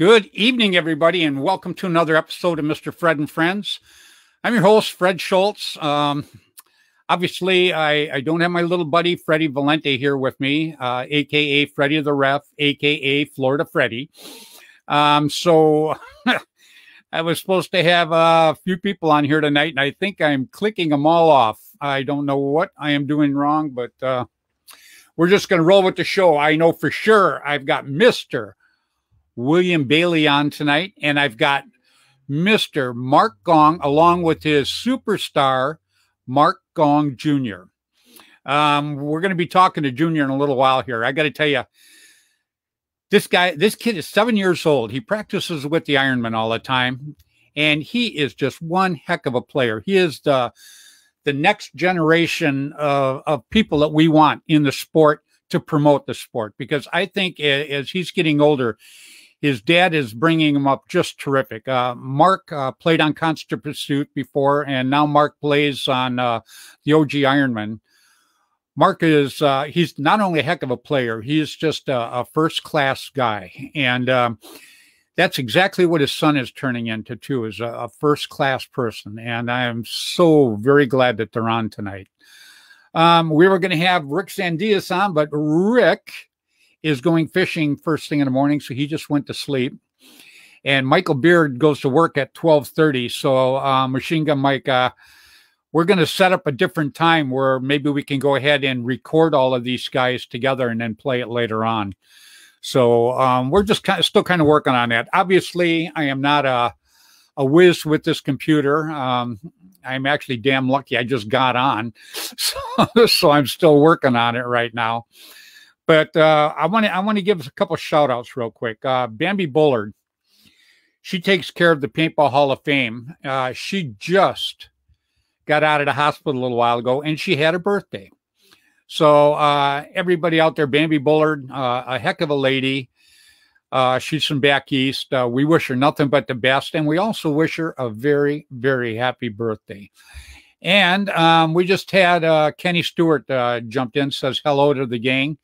Good evening, everybody, and welcome to another episode of Mr. Fred and Friends. I'm your host, Fred Schultz. Um, obviously, I, I, don't have my little buddy Freddie Valente here with me, uh, aka Freddie the Ref, aka Florida Freddie. Um, so I was supposed to have a few people on here tonight, and I think I'm clicking them all off. I don't know what I am doing wrong, but uh, we're just going to roll with the show. I know for sure I've got Mr. William Bailey on tonight, and I've got Mr. Mark Gong along with his superstar, Mark Gong Jr. Um, we're going to be talking to Junior in a little while here. I got to tell you, this guy, this kid is seven years old. He practices with the Ironman all the time, and he is just one heck of a player. He is the the next generation of, of people that we want in the sport to promote the sport because I think as he's getting older, his dad is bringing him up just terrific. Uh, Mark uh, played on Constant Pursuit before, and now Mark plays on uh, the OG Ironman. Mark is uh, he's not only a heck of a player, he's just a, a first class guy, and um, that's exactly what his son is turning into too, is a, a first class person. And I am so very glad that they're on tonight. Um, we were going to have Rick Sandias on, but Rick is going fishing first thing in the morning, so he just went to sleep. And Michael Beard goes to work at twelve thirty. So uh, Machine Gun Mike, uh, we're going to set up a different time where maybe we can go ahead and record all of these guys together and then play it later on. So um, we're just kind of still kind of working on that. Obviously, I am not a a whiz with this computer. Um, I'm actually damn lucky I just got on, so, so I'm still working on it right now. But uh, I want to I want to give a couple shout outs real quick. Uh, Bambi Bullard, she takes care of the Paintball Hall of Fame. Uh, she just got out of the hospital a little while ago, and she had a birthday. So uh, everybody out there, Bambi Bullard, uh, a heck of a lady. Uh, she's from back east. We wish her nothing but the best, and we also wish her a very, very happy birthday. And um, we just had Kenny Stewart jumped in, says hello to the gang.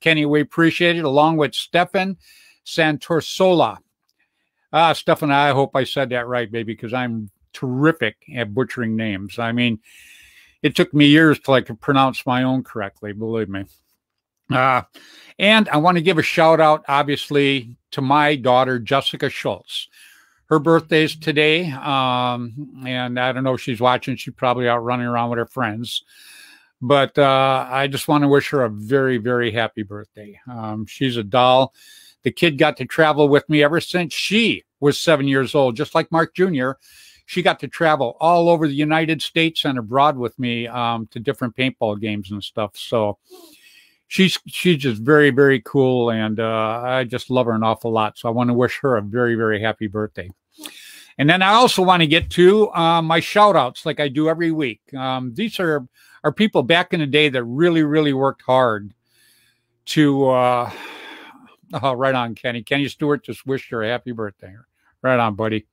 Kenny, we appreciate it, along with Stefan Santorsola. Ah, Stefan, I hope I said that right, baby, because I'm terrific at butchering names. I mean, it took me years till I could pronounce my own correctly, believe me. Uh, and I want to give a shout out, obviously, to my daughter, Jessica Schultz. Her birthday's today. Um, and I don't know if she's watching. She's probably out running around with her friends. But uh, I just want to wish her a very, very happy birthday. Um, she's a doll. The kid got to travel with me ever since she was seven years old, just like Mark Jr. She got to travel all over the United States and abroad with me um, to different paintball games and stuff. So she's she's just very, very cool, and uh, I just love her an awful lot. So I want to wish her a very, very happy birthday. And then I also want to get to uh, my shout outs like I do every week. Um, these are are people back in the day that really, really worked hard to. Uh, oh, right on, Kenny. Kenny Stewart just wished her a happy birthday. Right on, buddy.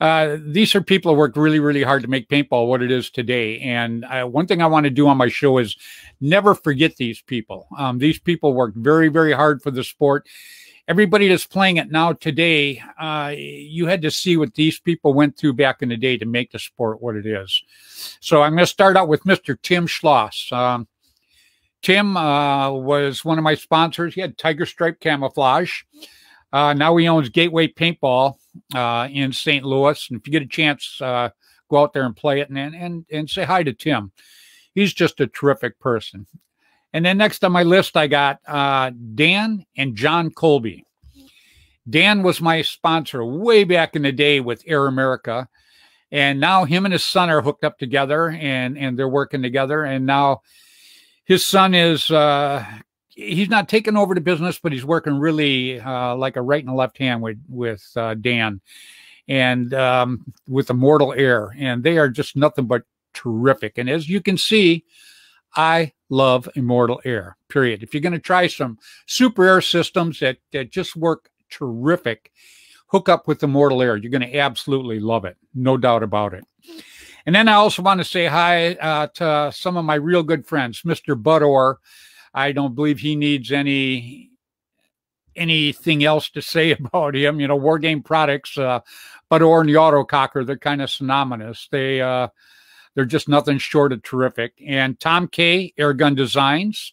Uh, these are people who worked really, really hard to make paintball what it is today. And uh, one thing I want to do on my show is never forget these people. Um, these people worked very, very hard for the sport. Everybody that's playing it now today, uh, you had to see what these people went through back in the day to make the sport what it is. So I'm going to start out with Mr. Tim Schloss. Um, Tim uh, was one of my sponsors. He had Tiger Stripe Camouflage. Uh, now he owns Gateway Paintball uh, in St. Louis. And if you get a chance, uh, go out there and play it and, and, and say hi to Tim. He's just a terrific person. And then next on my list, I got uh, Dan and John Colby. Dan was my sponsor way back in the day with Air America. And now him and his son are hooked up together and, and they're working together. And now his son is, uh, he's not taking over the business, but he's working really uh, like a right and left hand with, with uh, Dan and um, with Immortal Air. And they are just nothing but terrific. And as you can see, I love Immortal Air, period. If you're going to try some super air systems that, that just work terrific, hook up with Immortal Air. You're going to absolutely love it. No doubt about it. And then I also want to say hi uh, to some of my real good friends, Mr. Bud Orr. I don't believe he needs any anything else to say about him. You know, Worr Game Products, uh, and the Autococker, they're kind of synonymous. They uh, they're just nothing short of terrific. And Tom Kaye, Airgun Designs.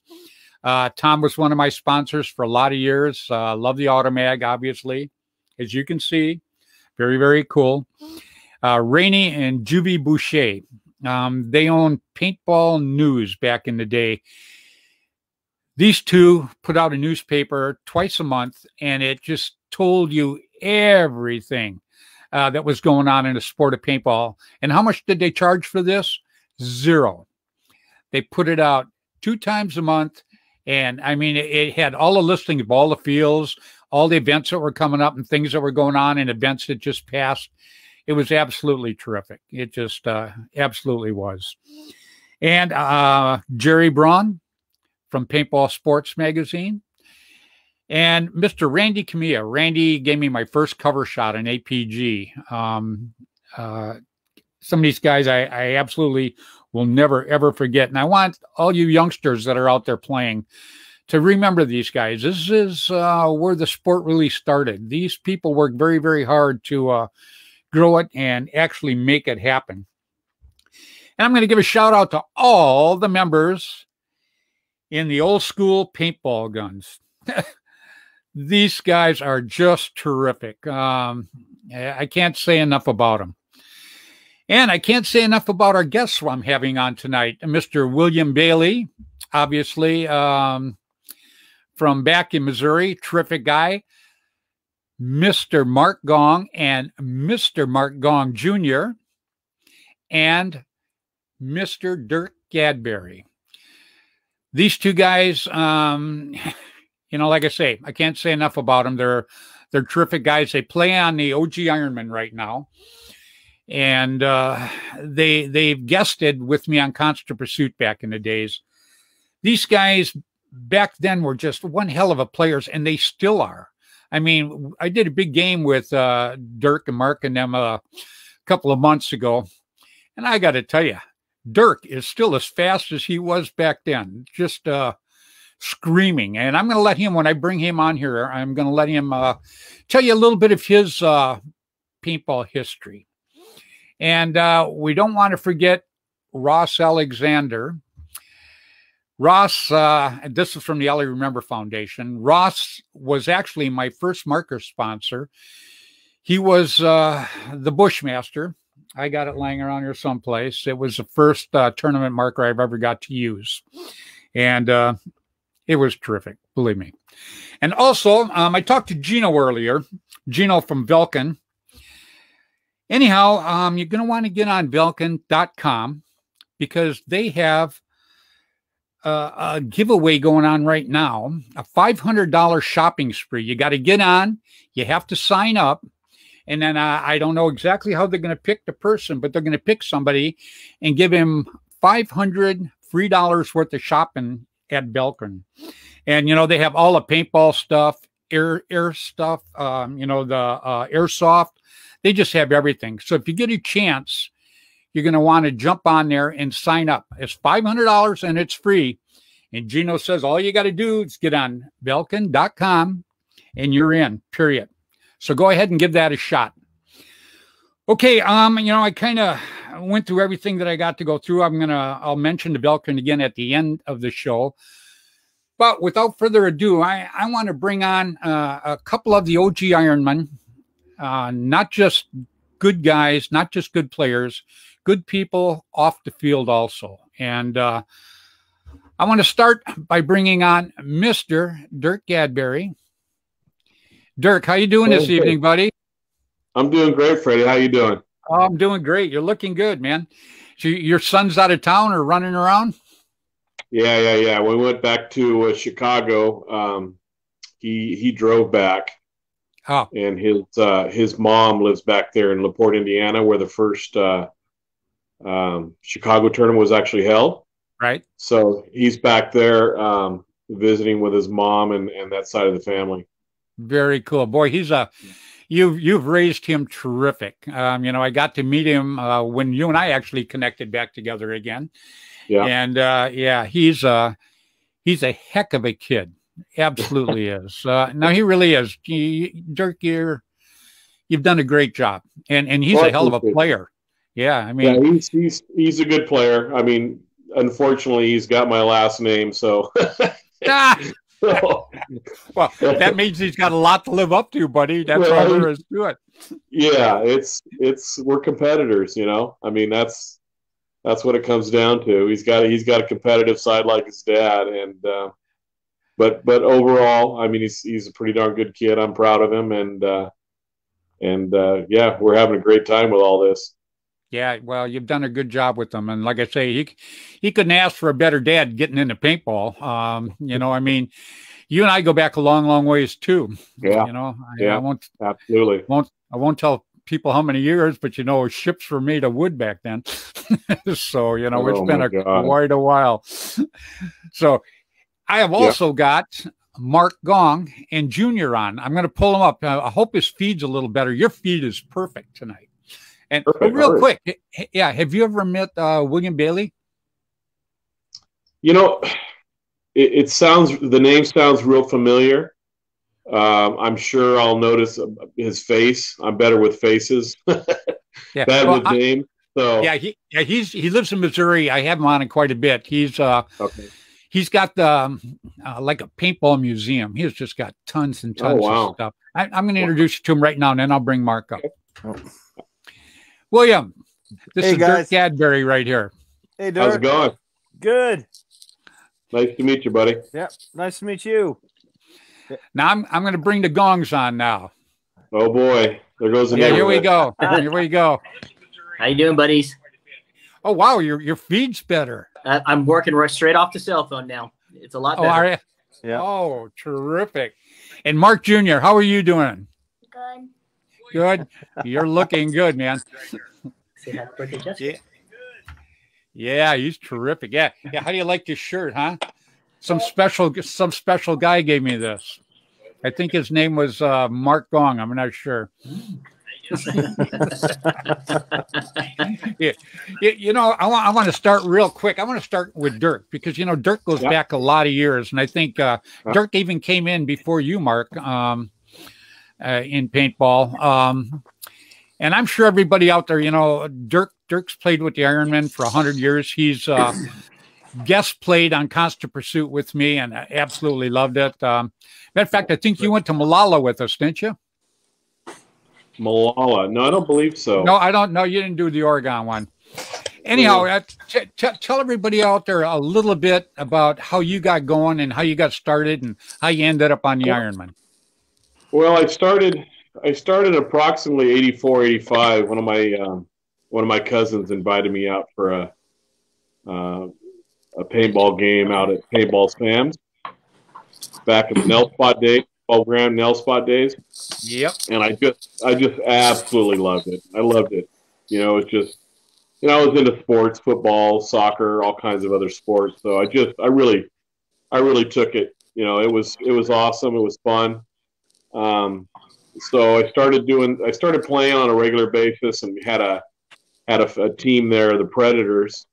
Uh, Tom was one of my sponsors for a lot of years. Uh, love the Automag, obviously, as you can see. Very, very cool. Uh, Rainey and Juvie Boucher. Um, they own Paintball News back in the day. These two put out a newspaper twice a month, and it just told you everything uh, that was going on in the sport of paintball. And how much did they charge for this? Zero. They put it out two times a month. And I mean, it, it had all the listings of all the fields, all the events that were coming up, and things that were going on, and events that just passed. It was absolutely terrific. It just uh, absolutely was. And uh, Jerry Braun from Paintball Sports Magazine and Mr. Randy Kamiya. Randy gave me my first cover shot in APG. Um, uh, some of these guys I, I, absolutely will never ever forget. And I want all you youngsters that are out there playing to remember these guys. This is uh, where the sport really started. These people work very, very hard to uh, grow it and actually make it happen. And I'm going to give a shout out to all the members in the old school paintball guns. these guys are just terrific. Um, I can't say enough about them. And I can't say enough about our guests I'm having on tonight. Mr. William Bailey, obviously, um, from back in Missouri, terrific guy. Mr. Mark Gong and Mr. Mark Gong Jr. and Mr. Dirk Gadberry. These two guys, um, you know, like I say, I can't say enough about them. They're they're terrific guys. They play on the OG Ironman right now, and uh, they they've guested with me on Constant Pursuit back in the days. These guys back then were just one hell of a players, and they still are. I mean, I did a big game with uh, Dirk and Mark and them a couple of months ago, and I got to tell you, Dirk is still as fast as he was back then. Just uh, screaming. And I'm going to let him, when I bring him on here, I'm going to let him uh, tell you a little bit of his uh, paintball history. And uh, we don't want to forget Ross Alexander. Ross, uh, this is from the LA Remember Foundation. Ross was actually my first marker sponsor. He was uh, the Bushmaster. I got it lying around here someplace. It was the first uh, tournament marker I've ever got to use. And uh, it was terrific, believe me. And also, um, I talked to Gino earlier, Gino from Valken. Anyhow, um, you're going to want to get on Valken.com because they have uh, a giveaway going on right now a $500 shopping spree. You got to get on, you have to sign up. And then uh, I don't know exactly how they're going to pick the person, but they're going to pick somebody and give him 500 free dollars worth of shopping at Valken. And, you know, they have all the paintball stuff, air, air stuff, um, you know, the uh, airsoft. They just have everything. So if you get a chance, you're going to want to jump on there and sign up. It's $500 and it's free. And Gino says all you got to do is get on Valken.com and you're in, period. So go ahead and give that a shot. Okay, um, you know, I kind of went through everything that I got to go through. I'm gonna I'll mention the Valken again at the end of the show. But without further ado, I, I want to bring on uh, a couple of the OG Ironmen, uh, not just good guys, not just good players, good people off the field also. And uh, I want to start by bringing on Mr. Dirk Gadberry. Dirk, how you doing this evening, buddy? I'm doing great, Freddie. How you doing? Oh, I'm doing great. You're looking good, man. So your son's out of town or running around? Yeah, yeah, yeah. We went back to uh, Chicago. Um, he he drove back. Oh. And his uh, his mom lives back there in LaPorte, Indiana, where the first uh, um, Chicago tournament was actually held. Right. So he's back there um, visiting with his mom and, and that side of the family. Very cool, boy. He's a you've you've raised him terrific. Um, you know, I got to meet him uh, when you and I actually connected back together again. Yeah. And uh, yeah, he's a uh, he's a heck of a kid. absolutely is. Uh, now he really is. He, Dirk, you're, you've done a great job, and and he's well, a hell of a player. Yeah, I mean, yeah, he's he's he's a good player. I mean, unfortunately, he's got my last name, so. ah! well, that means he's got a lot to live up to, buddy. That's well, all there is to it. Yeah, it's it's we're competitors, you know. I mean, that's that's what it comes down to. He's got he's got a competitive side like his dad, and uh, but but overall, I mean, he's he's a pretty darn good kid. I'm proud of him, and uh, and uh, yeah, we're having a great time with all this. Yeah, well, you've done a good job with them, and like I say, he he couldn't ask for a better dad getting into paintball. Um, you know, I mean, you and I go back a long, long ways too. Yeah, you know, I, yeah, I won't absolutely won't I won't tell people how many years, but you know, ships were made of wood back then, so you know, oh, it's been a God. quite a while. so, I have also yeah. got Mark Gong and Junior on. I'm going to pull him up. I hope his feed's a little better. Your feed is perfect tonight. And Perfect. real quick, yeah, have you ever met uh, William Bailey? You know, it, it, sounds the name sounds real familiar. Um, I'm sure I'll notice his face. I'm better with faces. yeah, bad well, with I, names. So yeah, he yeah, he's he lives in Missouri. I have him on quite a bit. He's uh okay. He's got the um, uh, like a paintball museum. He's just got tons and oh, tons oh, wow. of stuff. I, am going to introduce you to him right now, and then I'll bring Mark up. Oh. William, this hey, is guys. Dirk Gadberry right here. Hey, Dirk. How's it going? Good. Nice to meet you, buddy. Yeah, nice to meet you. Now I'm I'm going to bring the gongs on now. Oh boy, there goes the yeah. Here we go. Here we go. How you doing, buddies? Oh wow, your your feed's better. Uh, I'm working right straight off the cell phone now. It's a lot better. Oh, are you? Yeah. Oh, terrific. And Mark Jr., how are you doing? Good. Good. You're looking good, man. yeah. yeah, he's terrific. Yeah. Yeah. How do you like this shirt, huh? Some special some special guy gave me this. I think his name was uh, Mark Gong. I'm not sure. yeah. You, you know, I want I want to start real quick. I want to start with Dirk because you know Dirk goes yep. back a lot of years, and I think uh, Dirk even came in before you, Mark. Um, uh, in paintball. Um, and I'm sure everybody out there, you know, Dirk Dirk's played with the Ironmen for hundred years. He's uh, guest played on Constant Pursuit with me, and I absolutely loved it. Um, matter of fact, I think you went to Molalla with us, didn't you? Molalla? No, I don't believe so. No, I don't. know. you didn't do the Oregon one. Anyhow, uh, t- t- tell everybody out there a little bit about how you got going and how you got started and how you ended up on the Ironman. Well, I started I started approximately 84, 85. One of my um, one of my cousins invited me out for a uh, a paintball game out at Paintball Sam's back in the Nel-Spot days, 12 gram Nel-Spot days. Yep. And I just I just absolutely loved it. I loved it. You know, it's just you know, I was into sports, football, soccer, all kinds of other sports. So I just I really I really took it. You know, it was it was awesome. It was fun. Um, so I started doing, I started playing on a regular basis, and we had a had a, a team there, the Predators.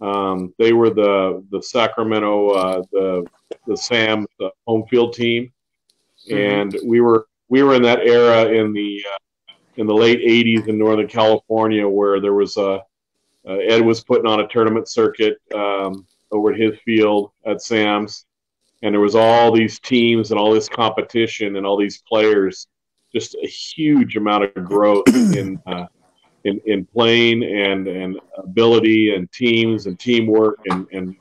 Um, they were the the Sacramento, uh, the the Sam the home field team, mm-hmm. and we were we were in that era in the uh, in the late '80s in Northern California, where there was a uh, Ed was putting on a tournament circuit um, over at his field at Sam's, and there was all these teams and all this competition and all these players just a huge amount of growth in uh, in, in playing and and ability and teams and teamwork and and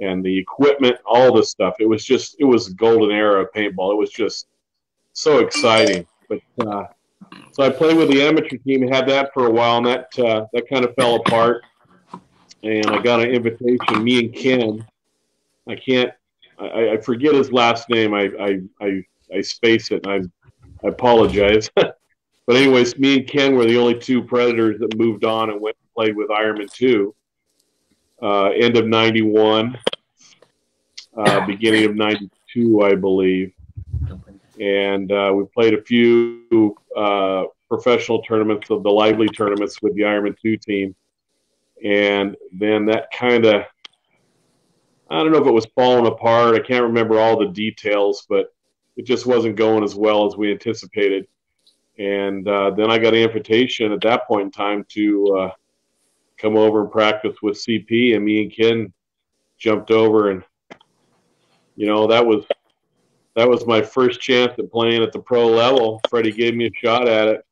and the equipment all this stuff. It was just it was a golden era of paintball. It was just so exciting. But uh, so I played with the amateur team had that for a while and that uh, that kind of fell apart. And I got an invitation me and Ken. I can't I, I forget his last name. I I I, I space it. I I apologize. but anyways, me and Ken were the only two Predators that moved on and went and played with Ironman two. Uh, end of '91, uh, beginning of '92, I believe. And uh, we played a few uh, professional tournaments of the lively tournaments with the Ironman two team. And then that kind of I don't know if it was falling apart. I can't remember all the details, but it just wasn't going as well as we anticipated. And uh, then I got an invitation at that point in time to uh, come over and practice with CP, and me and Ken jumped over, and you know that was that was my first chance at playing at the pro level. Freddie gave me a shot at it,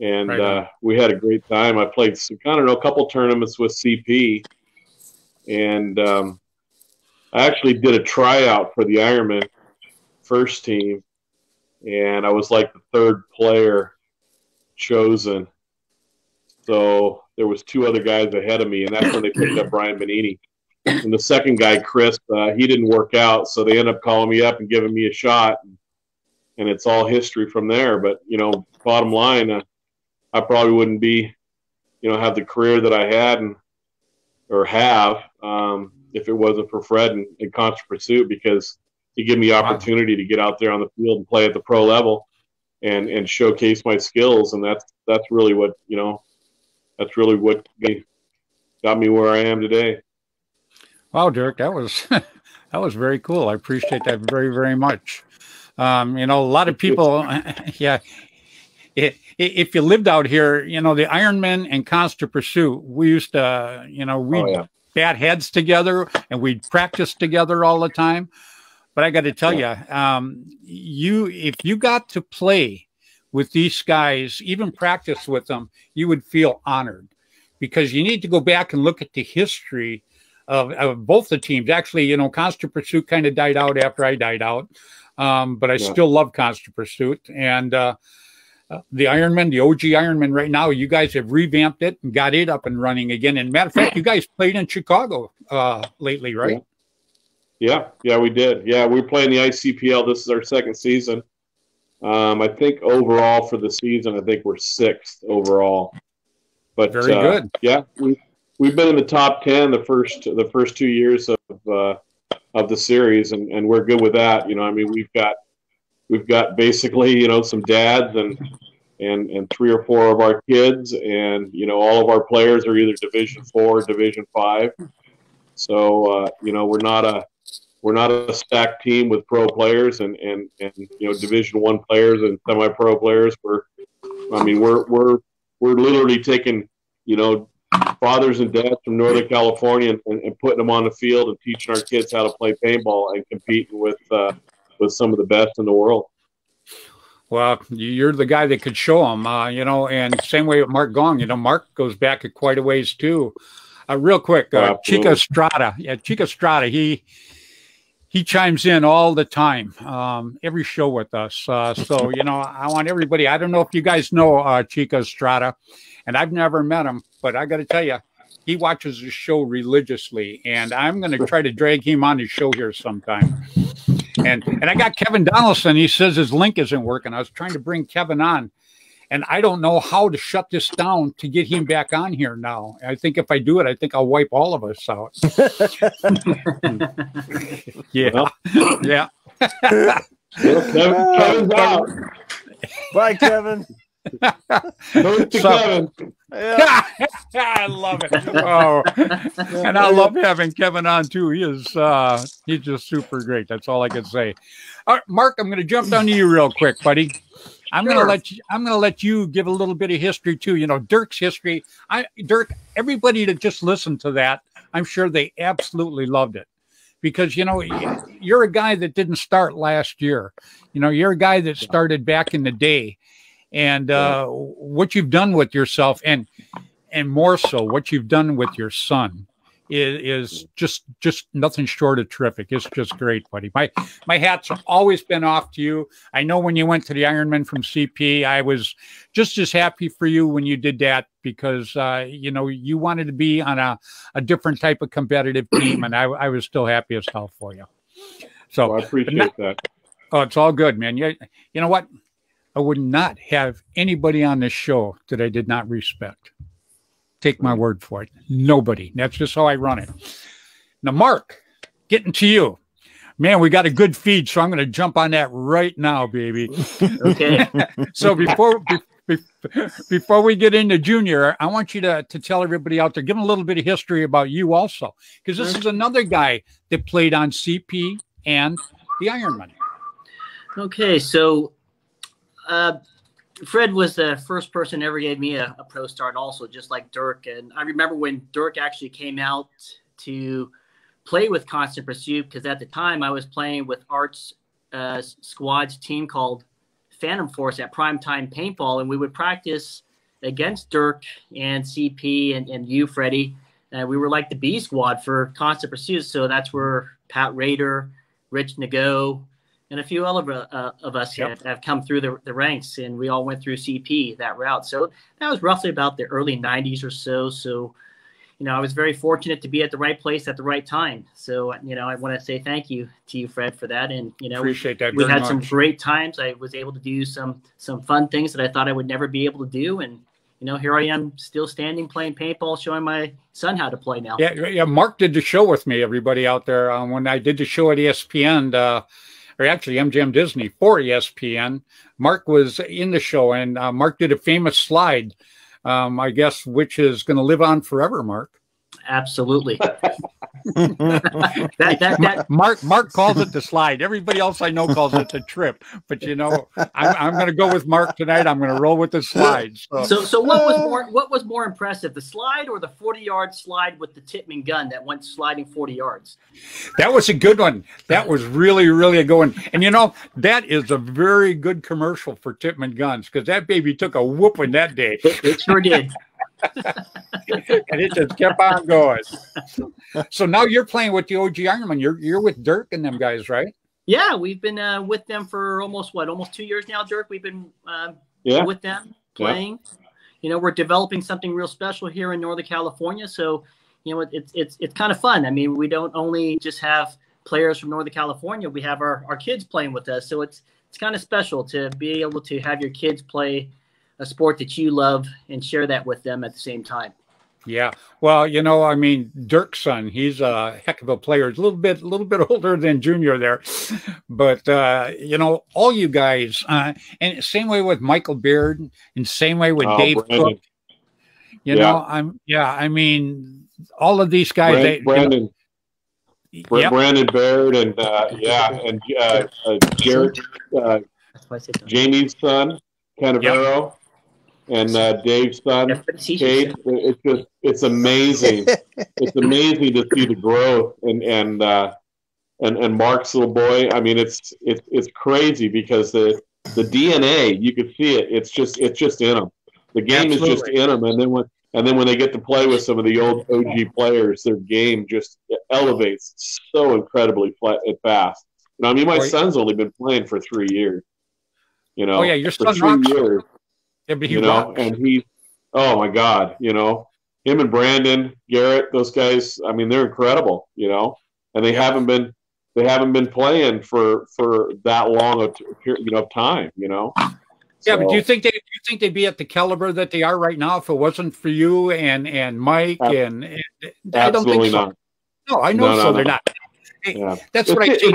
and right uh, we had a great time. I played some, I don't know a couple tournaments with CP, and um, I actually did a tryout for the Ironman first team, and I was like the third player chosen. So there was two other guys ahead of me, and that's when they picked up Brian Benini. And the second guy, Chris, uh, he didn't work out, so they end up calling me up and giving me a shot, and it's all history from there. But you know, bottom line, uh, I probably wouldn't be, you know, have the career that I had and or have um, if it wasn't for Fred and, and Constant Pursuit because he gave me opportunity wow. to get out there on the field and play at the pro level and and showcase my skills and that's that's really what you know that's really what got me where I am today. Wow, Dirk, that was that was very cool. I appreciate that very very much. Um, you know, a lot of people, yeah. It, if you lived out here, you know the Ironman and Constant Pursuit. We used to, you know, we oh, yeah. Bat heads together and we'd practice together all the time. But I got to tell you, um, you if you got to play with these guys, even practice with them, you would feel honored because you need to go back and look at the history of, of both the teams. Actually, you know, Constant Pursuit kind of died out after I died out, um, but I yeah. still love Constant Pursuit and. Uh, uh, the Ironman, the OG Ironman right now, you guys have revamped it and got it up and running again. And matter of fact, you guys played in Chicago uh, lately, right? Yeah, yeah, we did. Yeah, we are playing the ICPL. This is our second season. Um, I think overall for the season, I think we're sixth overall. But very uh, good. Yeah, we we've been in the top ten the first the first two years of uh, of the series, and, and we're good with that. You know, I mean, we've got we've got basically you know some dads and and and three or four of our kids, and you know all of our players are either Division Four, or Division Five. So uh, you know we're not a we're not a stacked team with pro players and, and, and you know division one players and semi pro players. We're I mean we're we're we're literally taking you know fathers and dads from Northern California and, and putting them on the field and teaching our kids how to play paintball and competing with uh, with some of the best in the world. Well, you're the guy that could show them, uh, you know, and same way with Mark Gong. You know, Mark goes back quite a ways too. Uh, real quick, uh, Chica Strada, yeah, Chica Strada. He he chimes in all the time, um, every show with us. Uh, so, you know, I want everybody, I don't know if you guys know uh, Chica Estrada, and I've never met him, but I got to tell you, he watches the show religiously, and I'm going to try to drag him on his show here sometime. And and I got Kevin Donaldson. He says his link isn't working. I was trying to bring Kevin on, and I don't know how to shut this down to get him back on here now. I think if I do it, I think I'll wipe all of us out. yeah, yeah. Kevin, Kevin's out. Bye, Kevin. So. Yeah. I love it. Oh, and I love having Kevin on too. He is uh, he's just super great. That's all I can say. Right, Mark, I'm going to jump down to you real quick, buddy. I'm sure. gonna let you. I'm gonna let you give a little bit of history too. You know, Dirk's history. I Dirk. Everybody that just listened to that, I'm sure they absolutely loved it because you know you're a guy that didn't start last year. You know, you're a guy that started back in the day, and uh, what you've done with yourself, and and more so what you've done with your son is, is just just nothing short of terrific. It's just great, buddy. My my hat's always been off to you. I know when you went to the Ironman from CP, I was just as happy for you when you did that because uh, you know you wanted to be on a, a different type of competitive team, and I, I was still happy as hell for you. So well, I appreciate not, that. Oh, it's all good, man. You, you know what? I would not have anybody on this show that I did not respect. Take my word for it. Nobody. That's just how I run it. Now, Mark, getting to you. Man, we got a good feed, so I'm going to jump on that right now, baby. Okay. so before before we get into junior, I want you to, to tell everybody out there, give them a little bit of history about you also, because this is another guy that played on CP and the Ironman. Okay, so uh, Fred was the first person ever gave me a, a, pro start, also just like Dirk. And I remember when Dirk actually came out to play with Constant Pursuit, because at the time I was playing with Art's uh, squad's team called Phantom Force at Primetime Paintball, and we would practice against Dirk and CP and, and you, Freddie. And we were like the B squad for Constant Pursuit. So that's where Pat Raider, Rich Nago, and a few other uh, of us yep. have, have, come through the, the ranks, and we all went through CP that route. So that was roughly about the early 90s or so. So, you know, I was very fortunate to be at the right place at the right time. So, you know, I want to say thank you to you, Fred, for that. And you know, appreciate that. We had much. some great times. I was able to do some some fun things that I thought I would never be able to do, and you know, here I am still standing playing paintball, showing my son how to play now. Yeah, yeah. Mark did the show with me. Everybody out there, um, when I did the show at ESPN. Uh, or actually MGM Disney for ESPN. Mark was in the show, and uh, Mark did a famous slide, um, I guess, which is going to live on forever. Mark. Absolutely. that, that, that. Mark Mark calls it the slide. Everybody else I know calls it the trip. But you know, I'm, I'm going to go with Mark tonight. I'm going to roll with the slide. So. so, so what was more what was more impressive, the slide or the 40 yard slide with the Tippmann gun that went sliding 40 yards? That was a good one. That was really really a good one. And you know, that is a very good commercial for Tippmann guns because that baby took a whooping that day. It, it sure did. and it just kept on going. So now you're playing with the OG Ironman. You're you're with Dirk and them guys, right? Yeah, we've been uh, with them for almost what, almost two years now, Dirk. We've been uh, yeah. with them playing. Yeah. You know, we're developing something real special here in Northern California. So, you know, it's it's it's kind of fun. I mean, we don't only just have players from Northern California. We have our, our kids playing with us. So it's it's kind of special to be able to have your kids play a sport that you love and share that with them at the same time. Yeah. Well, you know, I mean, Dirk's son, he's a heck of a player. He's a little bit, a little bit older than Junior there, but uh, you know, all you guys, uh, and same way with Michael Beard, and same way with oh, Dave Brandon. Cook. You yeah. know, I'm yeah. I mean, all of these guys. Brand, they, Brandon. You know, yep. Brandon Baird and uh, yeah, and uh, uh, Jared, uh, Jamie's son, Canavero. Yep and uh, Dave's son, Kate. It's just it's amazing. it's amazing to see the growth and and uh, and and Mark's little boy. I mean, it's it's it's crazy because the the DNA you can see it. It's just it's just in them. The game Absolutely. is just in them, and then when and then when they get to play with some of the old OG players, their game just elevates so incredibly fast. You know, I mean, my son's only been playing for three years. You know, oh yeah, your son three years. Yeah, but he you know, and he, oh my God, you know, him and Brandon Garrett, those guys. I mean, they're incredible, you know, and they haven't been they haven't been playing for for that long of you know time, you know. Yeah, so, but do you think they do you think they'd be at the caliber that they are right now if it wasn't for you and and Mike and, and I don't think so. Not. No, I know no, so. No, they're not. yeah. That's what I see.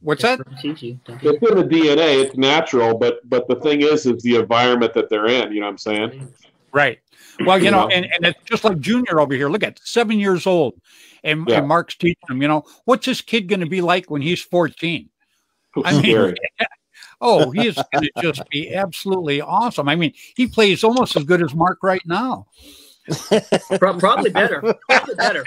What's that? It's in the DNA. It's natural, but but the thing is, is the environment that they're in. You know what I'm saying? Right. Well, you, you know, know, and, and it's just like Junior over here. Look at seven years old, and, yeah. and Mark's teaching him. You know, what's this kid going to be like when he's 14? I mean, oh, he is going to just be absolutely awesome. I mean, he plays almost as good as Mark right now. Probably better. Probably better.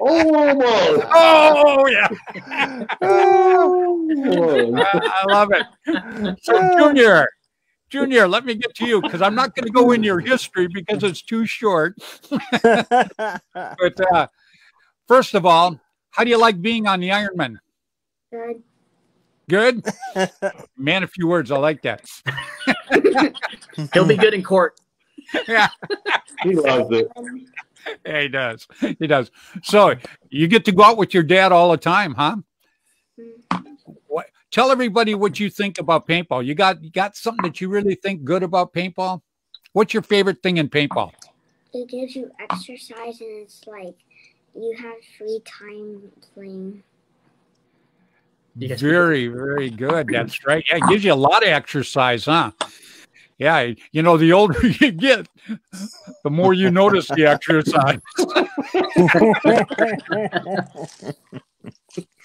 Oh, oh yeah. Oh, I love it. So, Junior, Junior, let me get to you because I'm not going to go in your history because it's too short. but uh, first of all, how do you like being on the Ironman? Good. Good. Man, a few words. I like that. He'll be good in court yeah. he loves it. Yeah, he does. He does. So you get to go out with your dad all the time, huh? What, tell everybody what you think about paintball. You got you got something that you really think good about paintball? What's your favorite thing in paintball? It gives you exercise and it's like you have free time playing. Very, very good. That's right. Yeah, it gives you a lot of exercise, huh? Yeah, you know, the older you get, the more you notice the exercise.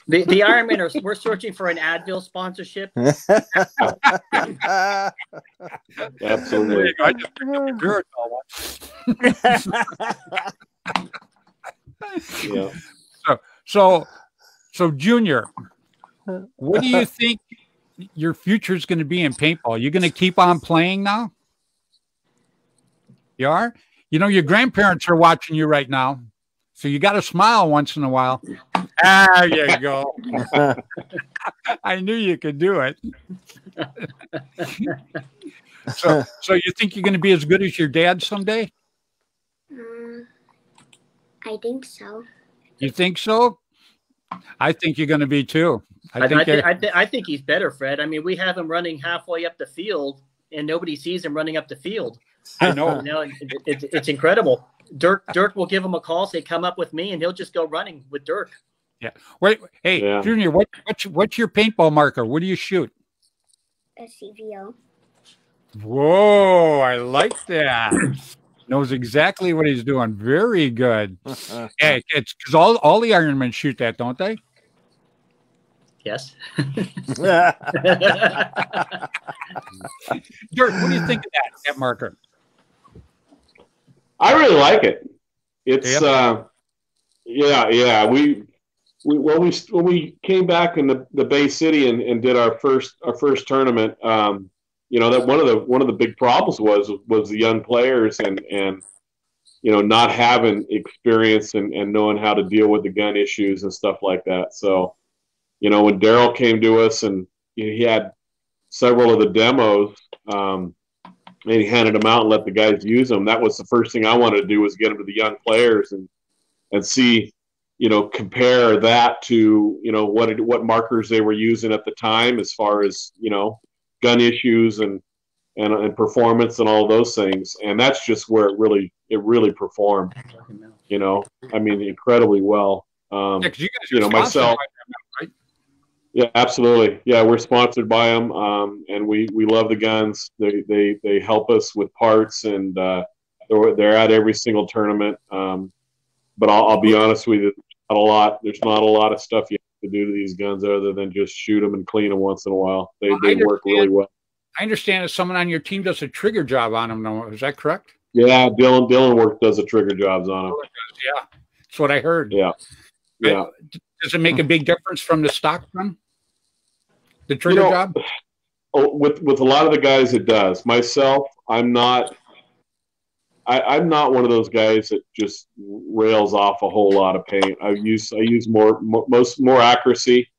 The, the Ironman are we're searching for an Advil sponsorship. Absolutely. I just yeah. So so so Junior, what do you think your future is going to be in paintball? You're going to keep on playing now? You are? You know, your grandparents are watching you right now. So you got to smile once in a while. There you go. I knew you could do it. so, so you think you're going to be as good as your dad someday? Um, I think so. You think so? I think you're going to be too. I, I think, I, th- I, th- I think he's better, Fred. I mean, we have him running halfway up the field, and nobody sees him running up the field. I know. you know it, it, it's incredible. Dirk Dirk will give him a call, say, "Come up with me," and he'll just go running with Dirk. Yeah. Wait. Hey, yeah. Junior, what what's what's your paintball marker? What do you shoot? A CVO. Whoa! I like that. Knows exactly what he's doing. Very good. hey, it's because all all the Ironmen shoot that, don't they? Yes. Dirk, what do you think of that, that marker? I really like it. It's yep. uh, yeah, yeah. We, we when we when we came back in the, the Bay City and, and did our first our first tournament, um, you know that one of the one of the big problems was was the young players and and you know not having experience and, and knowing how to deal with the gun issues and stuff like that. So, you know, when Daryl came to us and he had several of the demos. Um, and he handed them out and let the guys use them. That was the first thing I wanted to do was get them to the young players and and see, you know, compare that to you know what what markers they were using at the time as far as you know gun issues and and, and performance and all those things. And that's just where it really it really performed. You know, I mean, incredibly well. Um, yeah, you, you know, myself. Yeah, absolutely. Yeah, we're sponsored by them, um, and we, we love the guns. They they they help us with parts, and uh, they're, they're at every single tournament. Um, but I'll, I'll, be honest with you, not a lot. There's not a lot of stuff you to do to these guns other than just shoot them and clean them once in a while. They well, they work really well. I understand that someone on your team does a trigger job on them. Though, is that correct? Yeah, Dylan Dylan work does the trigger jobs on them. Yeah, that's what I heard. Yeah, yeah. Does it make a big difference from the stock gun? the trigger you know, job? Oh, with with a lot of the guys, it does. Myself, I'm not. I, am not one of those guys that just rails off a whole lot of paint. I use I use more, most more accuracy.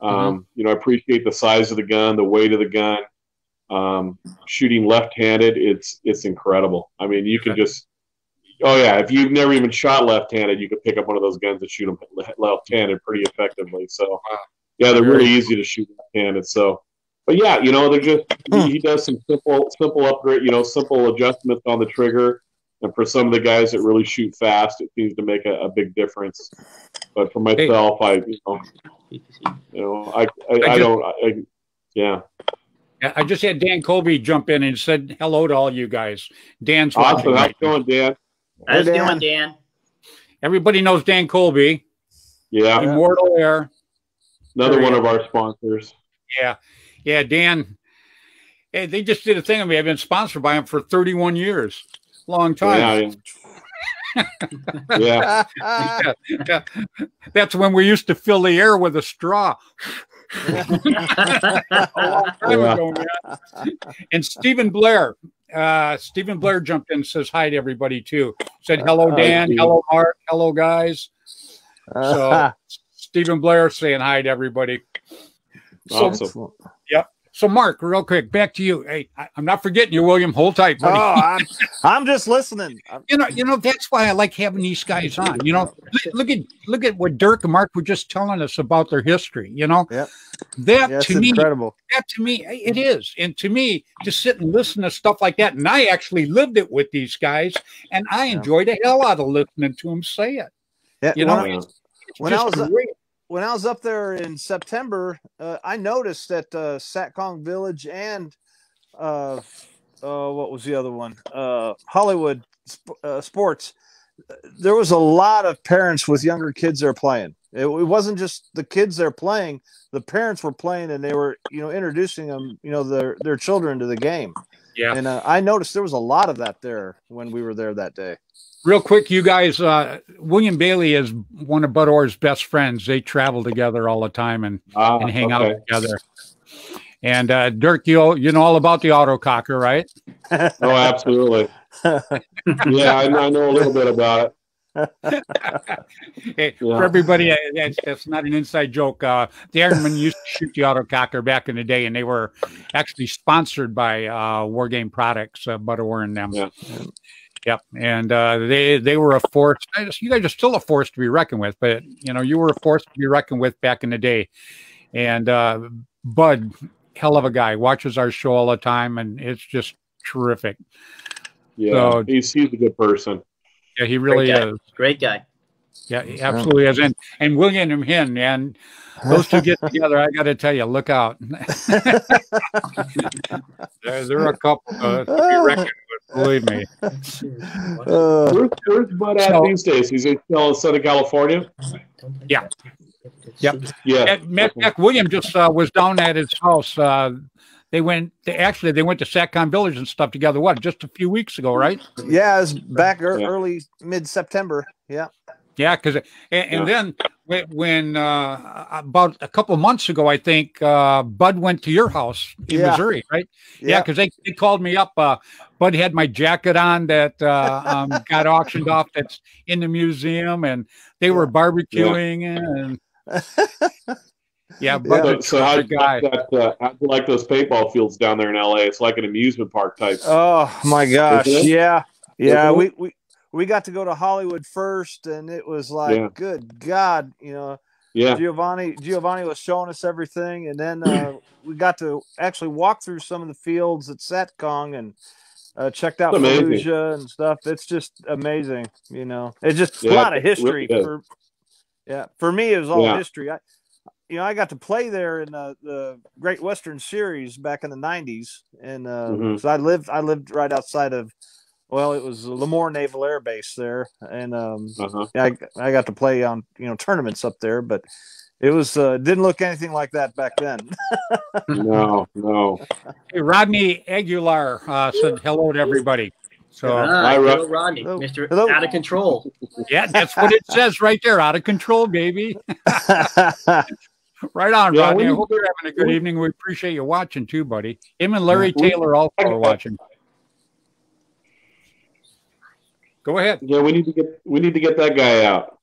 Um, mm-hmm. You know, I appreciate the size of the gun, the weight of the gun. Um, shooting left-handed, it's it's incredible. I mean, you can okay. just oh yeah, if you've never even shot left-handed, you could pick up one of those guns and shoot them left-handed pretty effectively. So yeah, they're really easy to shoot left-handed. So, but yeah, you know, they're just he, he does some simple simple upgrade, you know, simple adjustments on the trigger. And for some of the guys that really shoot fast, it seems to make a, a big difference. But for myself, hey. I you know, you know, I I, I, just, I don't, I, yeah. I just had Dan Colby jump in and said hello to all you guys. Dan's awesome. How's it going, Dan? How's it going, Dan? Everybody knows Dan Colby. Yeah. Immortal Air. Another one of our sponsors. Yeah. Yeah, Dan. Hey, they just did a thing on me. I've been sponsored by them for 31 years. Long time. Yeah. yeah. yeah. yeah. That's when we used to fill the air with a straw. ago, and Stephen Blair, uh, Stephen Blair jumped in and says hi to everybody too. Said hello, Dan. Hello, Mark. Hello, guys. So Stephen Blair saying hi to everybody. So, awesome. Yep. So, Mark, real quick, back to you. Hey, I, am not forgetting you, William. Hold tight, buddy. Oh, I'm, I'm just listening. you know, you know that's why I like having these guys on. You know, look, at look at what Dirk and Mark were just telling us about their history. You know, yep. that yeah, to me, incredible. That to me, it is, and to me, to sit and listen to stuff like that, and I actually lived it with these guys, and I yeah. enjoy the hell out of listening to them say it. Yeah, you know, it's, it's when I was great when I was up there in September, uh, I noticed that uh, Satcong Village and uh, uh, what was the other one? Uh, Hollywood uh, Sports. There was a lot of parents with younger kids there playing. It, it, wasn't just the kids they're playing; the parents were playing, and they were, you know, introducing them, you know, their their children to the game. Yeah. And uh, I noticed there was a lot of that there when we were there that day. Real quick, you guys, uh, William Bailey is one of Bud Orr's best friends. They travel together all the time and, uh, and hang okay. out together. And uh, Dirk, you you know all about the autococker, right? oh, absolutely. yeah, I, I, know a little bit about it. Hey, yeah. For everybody, uh, that's, that's, not an inside joke. Uh, the Ironman used to shoot the autococker back in the day, and they were actually sponsored by uh, Worr Game Products, uh, Bud and them. Yeah. Yep, and uh, they they were a force. You guys are still a force to be reckoned with, but you know you were a force to be reckoned with back in the day. And uh, Bud hell of a guy. Watches our show all the time, and it's just terrific. Yeah, so, he's he's a good person. Yeah, he really Great is. Great guy. Yeah, he absolutely is. And and William and him, and those two get together. I got to tell you, look out. there, there are a couple uh, to be reckoned with. Believe me. Uh, where's, where's Bud at so, these days? He's still in Southern California. Yeah, Yep. Yeah. Matt, Mac William just uh, was down at his house. Uh, they went. They actually they went to Satcom Village and stuff together. What? Just a few weeks ago, right? Yeah, it was back er- yeah. early mid September. Yeah. Yeah, because and, and yeah. then when uh, about a couple months ago, I think uh, Bud went to your house in yeah. Missouri, right? Yeah, because they, they called me up. Uh, Bud had my jacket on that uh, um, got auctioned off. That's in the museum, and they were barbecuing and yeah, but so, so how do you like that? Uh, how do you like those paintball fields down there in LA? It's like an amusement park type. Oh my gosh, yeah, yeah. We we we got to go to Hollywood first, and it was like, yeah. good God, you know. Yeah. Giovanni Giovanni was showing us everything, and then uh, we got to actually walk through some of the fields at Satcom and uh, checked out Fallujah and stuff. It's just amazing, you know. It's just yeah, a lot of history really for yeah, for me it was all yeah. history. I, you know, I got to play there in the, the Great Western Series back in the '90s, and uh, mm-hmm. so I lived I lived right outside of, well, it was Lemoore Naval Air Base there, and um, uh-huh. I I got to play on you know tournaments up there, but it was uh, didn't look anything like that back then. no, no. Hey, Rodney Aguilar uh, said hello to everybody. So ah, hello, Rodney, hello. Mr. Hello. Out of Control. yeah, that's what it says right there. Out of control, baby. right on, yeah, Rodney. I hope you're having a good evening. We appreciate you watching too, buddy. Him and Larry yeah, Taylor also are watching. Go ahead. Yeah, we need to get we need to get that guy out.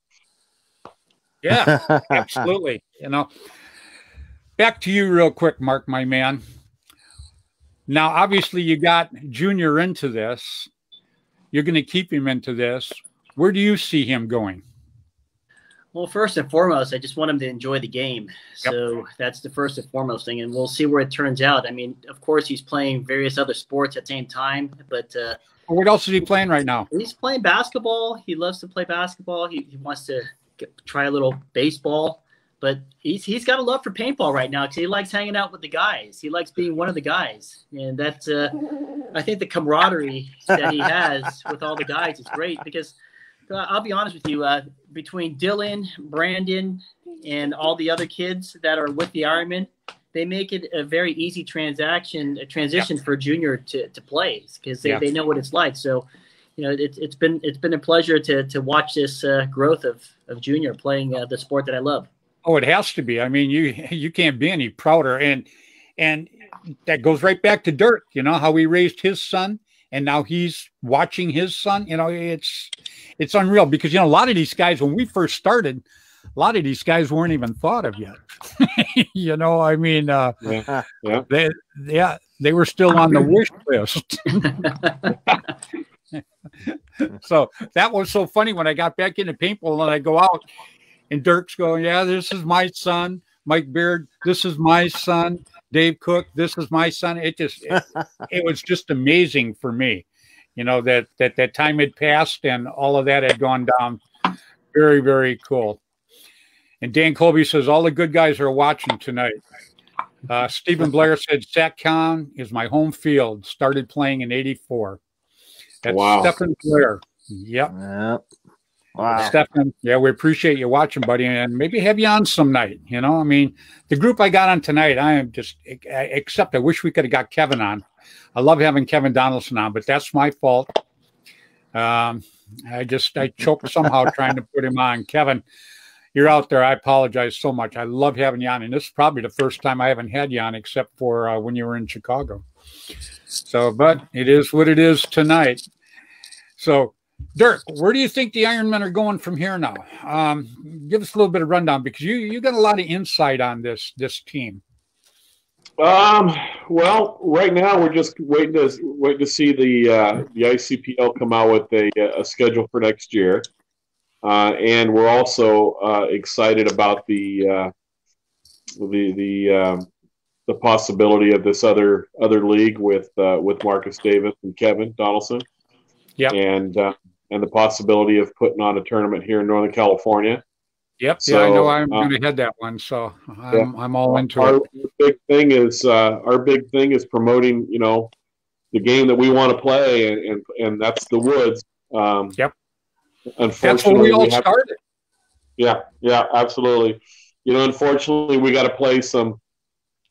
Yeah, absolutely. You know, back to you real quick, Mark, my man. Now, obviously, you got Junior into this. You're going to keep him into this. Where do you see him going? Well, first and foremost, I just want him to enjoy the game. Yep. So that's the first and foremost thing, and we'll see where it turns out. I mean, of course, he's playing various other sports at the same time, but uh, what else is he playing right now? He's playing basketball. He loves to play basketball. He, he wants to get, try a little baseball but he's he's got a love for paintball right now because he likes hanging out with the guys. He likes being one of the guys, and that's uh, I think the camaraderie that he has with all the guys is great because I'll be honest with you, uh, between Dylan, Brandon, and all the other kids that are with the Ironman, they make it a very easy transaction, a transition yeah. for Junior to to play because they, yeah. they know what it's like. So you know, it's it's been it's been a pleasure to to watch this uh, growth of of Junior playing uh, the sport that I love. Oh, it has to be. I mean, you you can't be any prouder, and and that goes right back to Dirk. You know how he raised his son, and now he's watching his son. You know, it's it's unreal because you know a lot of these guys when we first started, a lot of these guys weren't even thought of yet. you know, I mean, uh, yeah, yeah. they yeah they were still on the wish list. so that was so funny when I got back into paintball and I go out and Dirk's going, Yeah, this is my son. Mike Beard, this is my son. Dave Cook, this is my son. It just it, it was just amazing for me, you know, that that that time had passed and all of that had gone down. Very, very cool. And Dan Colby says all the good guys are watching tonight. Uh, Stephen Blair said SatCon is my home field. Started playing in '84. That's wow. Stephen Blair. Yep. Yep. Wow. Stefan, yeah, we appreciate you watching, buddy, and maybe have you on some night. You know, I mean, the group I got on tonight, I am just, except I wish we could have got Kevin on. I love having Kevin Donaldson on, but that's my fault. Um, I just, I choked somehow trying to put him on. Kevin, you're out there. I apologize so much. I love having you on, and this is probably the first time I haven't had you on, except for uh, when you were in Chicago. So, but it is what it is tonight. So, Dirk, where do you think the Ironmen are going from here now? Um, give us a little bit of rundown because you you got a lot of insight on this this team. Um. Well, right now we're just waiting to wait to see the uh, the ICPL come out with a, a schedule for next year, uh, and we're also uh, excited about the uh, the the um, the possibility of this other other league with uh, with Marcus Davis and Kevin Donaldson. Yeah, and uh, and the possibility of putting on a tournament here in Northern California. Yep. So, yeah, I know I'm uh, going to head that one, so I'm, yeah. I'm all into our, it. Our big thing is uh, our big thing is promoting, you know, the game that we want to play, and and, and that's the woods. Um, yep. Unfortunately, that's where we all we started. Yeah, yeah, absolutely. You know, unfortunately, we got to play some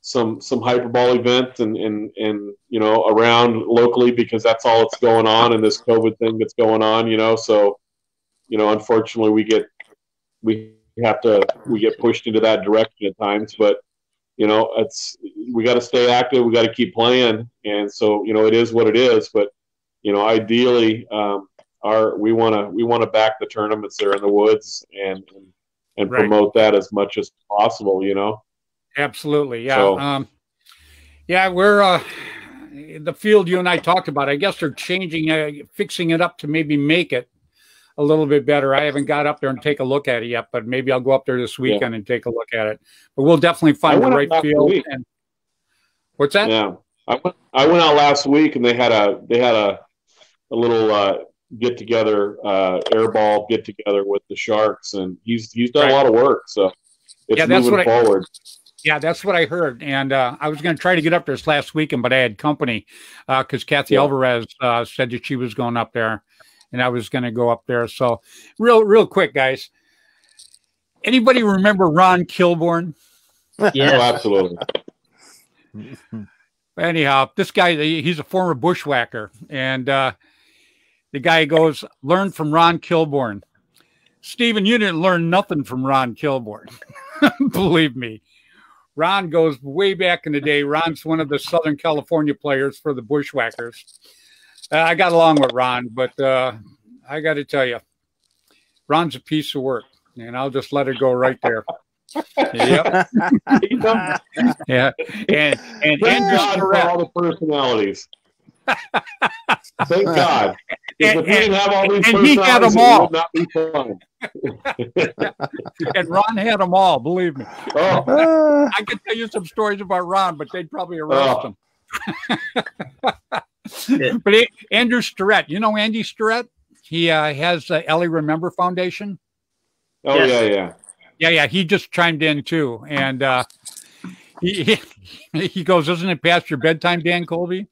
some some hyperball events and and and you know around locally because that's all that's going on in this COVID thing that's going on. You know, so you know, unfortunately, we get we have to we get pushed into that direction at times, but you know, it's we got to stay active. We got to keep playing, and so you know, it is what it is. But you know, ideally, um, our we want to we want to back the tournaments there in the woods and and, and right. promote that as much as possible. You know. Absolutely. Yeah. So, um, yeah, we're uh, the field you and I talked about. I guess they're changing, uh, fixing it up to maybe make it a little bit better. I haven't got up there and take a look at it yet, but maybe I'll go up there this weekend yeah. and take a look at it. But we'll definitely find the right field. And what's that? Yeah, I went. I went out last week and they had a they had a a little uh, get together, uh, airball get together with the Sharks, and he's he's done right. a lot of work. So it's yeah, that's moving what forward. I, yeah, that's what I heard. And uh, I was going to try to get up there this last weekend, but I had company because uh, Kathy yeah. Alvarez uh, said that she was going up there, and I was going to go up there. So, real, real quick, guys. Anybody remember Ron Kilborn? Yeah, oh, absolutely. Anyhow, this guy, he's a former bushwhacker, and uh, the guy goes, "Learn from Ron Kilborn." Stephen, you didn't learn nothing from Ron Kilborn. Believe me. Ron goes way back in the day. Ron's one of the Southern California players for the Bushwhackers. Uh, I got along with Ron, but uh, I got to tell you, Ron's a piece of work, and I'll just let it go right there. yep. yeah. And and Andrew for all the personalities. Thank God. And, if we didn't have all these and he had them all. not be fun. and Ron had them all, believe me. Oh. I could tell you some stories about Ron, but they'd probably arrest oh. him. but he, Andrew Starrett, you know Andy Starrett? He uh, has the Ellie Remember Foundation. Oh yes. yeah, yeah, yeah, yeah. He just chimed in too, and uh, he, he he goes, "Isn't it past your bedtime, Dan Colby?"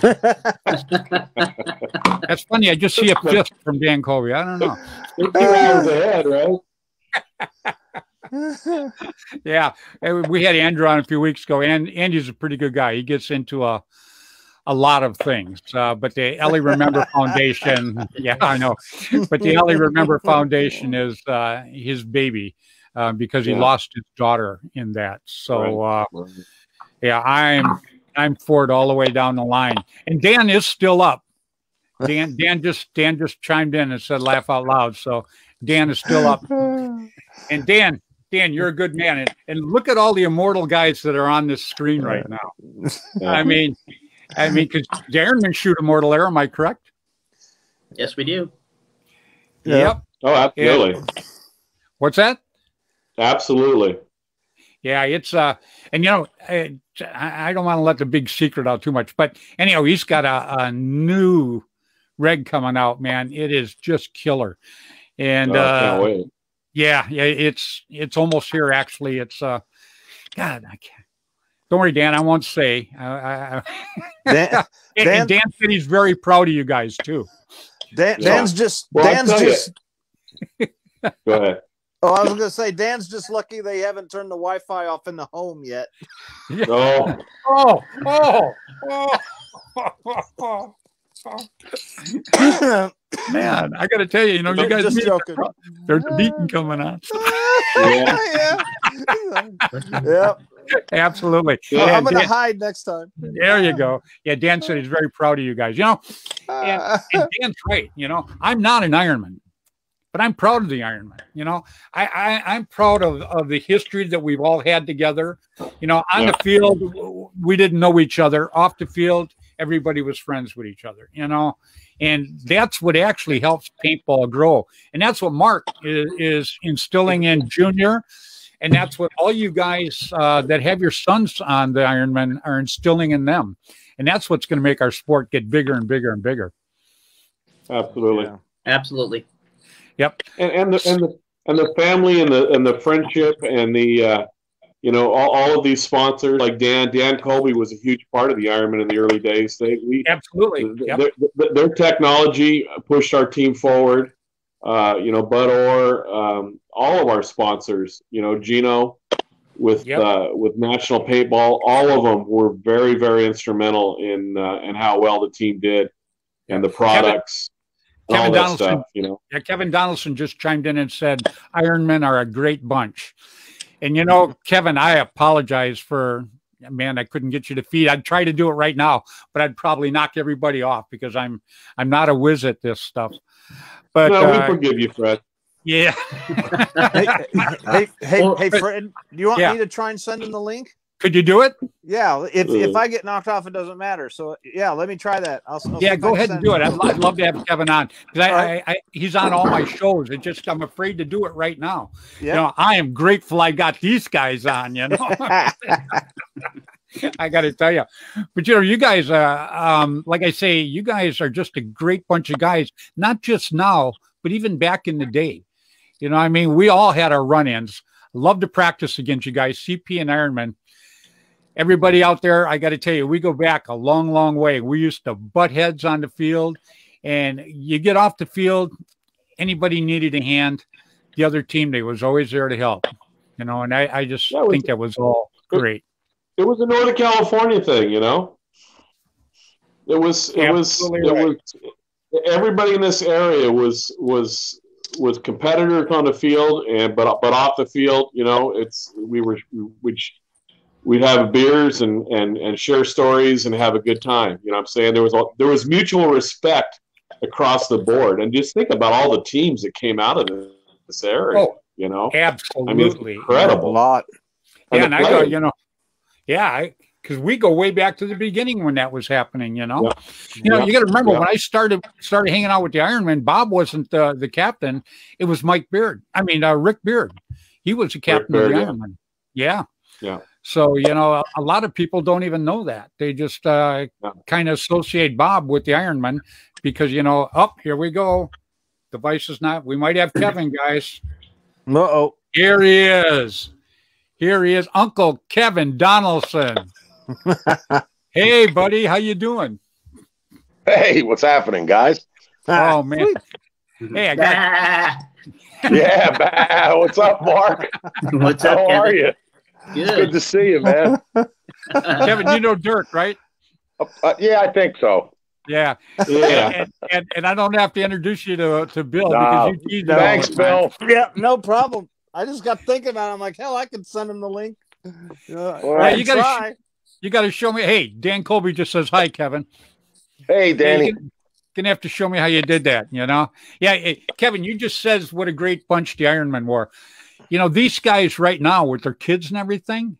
That's funny. I just see a fist from Dan Colby. I don't know. Hours ahead, right? yeah, we had Andrew on a few weeks ago, and Andy's a pretty good guy. He gets into a a lot of things, uh, but the Ellie Remember Foundation, yeah, I know, but the Ellie Remember Foundation is uh, his baby uh, because he yeah. lost his daughter in that. So, right. Uh, yeah, I'm I'm for it all the way down the line. And Dan is still up. Dan, Dan just Dan just chimed in and said laugh out loud. So Dan is still up. And Dan, Dan, you're a good man. And, and look at all the immortal guys that are on this screen right now. I mean, I mean, because Darren can shoot a mortal arrow. Am I correct? Yes, we do. Yep. Oh, absolutely. And, what's that? Absolutely. Yeah, it's uh, and you know, I, I don't want to let the big secret out too much, but anyhow, he's got a, a new reg coming out, man. It is just killer, and oh, uh, yeah, yeah, it's it's almost here. Actually, it's uh, God, I can't. Don't worry, Dan. I won't say. Uh, I, Dan, and, Dan said he's very proud of you guys too. Dan, Dan's just well, Dan's just. Go ahead. Oh, I was going to say, Dan's just lucky they haven't turned the Wi-Fi off in the home yet. Yeah. Oh, oh, oh, oh. Man, I got to tell you, you know, you guys, just joking. there's a beating coming on. yeah, yeah, yep. Absolutely. Yeah, I'm going to hide next time. There you go. Yeah, Dan said he's very proud of you guys. You know, and, and Dan's right. You know, I'm not an Ironman but I'm proud of the Ironman. You know, I, I am proud of, of the history that we've all had together. You know, on yeah. the field, we didn't know each other. Off the field, everybody was friends with each other. You know, and that's what actually helps paintball grow. And that's what Mark is, is instilling in Junior. And that's what all you guys uh, that have your sons on the Ironman are instilling in them. And that's what's going to make our sport get bigger and bigger and bigger. Absolutely. Yeah. Absolutely. Yep. And, and the and the and the family and the and the friendship and the uh, you know all, all of these sponsors like Dan Dan Colby was a huge part of the Ironman in the early days. They we absolutely yep. their, their, technology pushed our team forward. Uh, you know, Bud Orr, um, all of our sponsors. You know, Gino with yep. uh, with National Paintball, all of them were very very instrumental in uh, in how well the team did and the products. Kevin Donaldson, stuff, you know. Yeah, Kevin Donaldson just chimed in and said Ironmen are a great bunch. And you know, Kevin, I apologize for man, I couldn't get you to feed. I'd try to do it right now, but I'd probably knock everybody off because I'm I'm not a whiz at this stuff. But no, uh, we forgive you, Fred. Yeah. hey, hey, hey, hey, Fred, do you want yeah. me to try and send him the link? Could you do it? Yeah. If if I get knocked off, it doesn't matter. So yeah, let me try that. I'll, I'll yeah, go ahead and do it. I'd, I'd, love to have Kevin on because I, right. I, I, he's on all my shows. It just I'm afraid to do it right now. Yep. You know, I am grateful I got these guys on. You know. I got to tell you, but you know, you guys, uh, um, like I say, you guys are just a great bunch of guys. Not just now, but even back in the day. You know, I mean, we all had our run-ins. Love to practice against you guys, CP and Ironman everybody out there, I got to tell you, we go back a long, long way. We used to butt heads on the field, and you get off the field, anybody needed a hand, the other team they was always there to help. You know, and I, I just that was, think that was all great. It, it was a Northern California thing, you know. It was it was it right. was everybody in this area was was was competitors on the field and but but off the field, you know, it's we were which we'd have beers and, and, and share stories and have a good time. You know I'm saying? There was, a, there was mutual respect across the board. And just think about all the teams that came out of this area, oh, you know? Absolutely. I mean, incredible. A lot. Yeah, and, and I go, you know, yeah, because we go way back to the beginning when that was happening. You know, yeah. you know, yeah. you got to remember yeah. when I started started hanging out with the Ironman. Bob wasn't the the captain; it was Mike Beard. I mean, uh, Rick Beard. He was the captain Beard, of the Ironman. Yeah. Yeah. So, you know, a, a, lot of people don't even know that. They just uh, yeah. kind of associate Bob with the Ironman because, you know, up oh, here we go. The vice is not, we might have Kevin, guys. Uh oh. Here he is. Here he is, Uncle Kevin Donaldson. hey, buddy, how you doing? Hey, what's happening, guys? Oh man. hey, I got. yeah, bah. what's up, Mark? What's up? How Kevin? are you? Good. Good to see you, man. Kevin, you know Dirk, right? Uh, uh, yeah, I think so. Yeah, yeah, and, and, and, I don't have to introduce you to to Bill no. because you Thanks, Bill. Yeah, no problem. I just got thinking about. it. I'm like, hell, I can send him the link. Uh, well, you got to you got to show me. Hey, Dan Colby just says hi, Kevin. Hey, Danny. Hey, gonna have to show me how you did that. You know, yeah, hey, Kevin, you just says what a great bunch the Ironmen were you know, these guys right now with their kids and everything,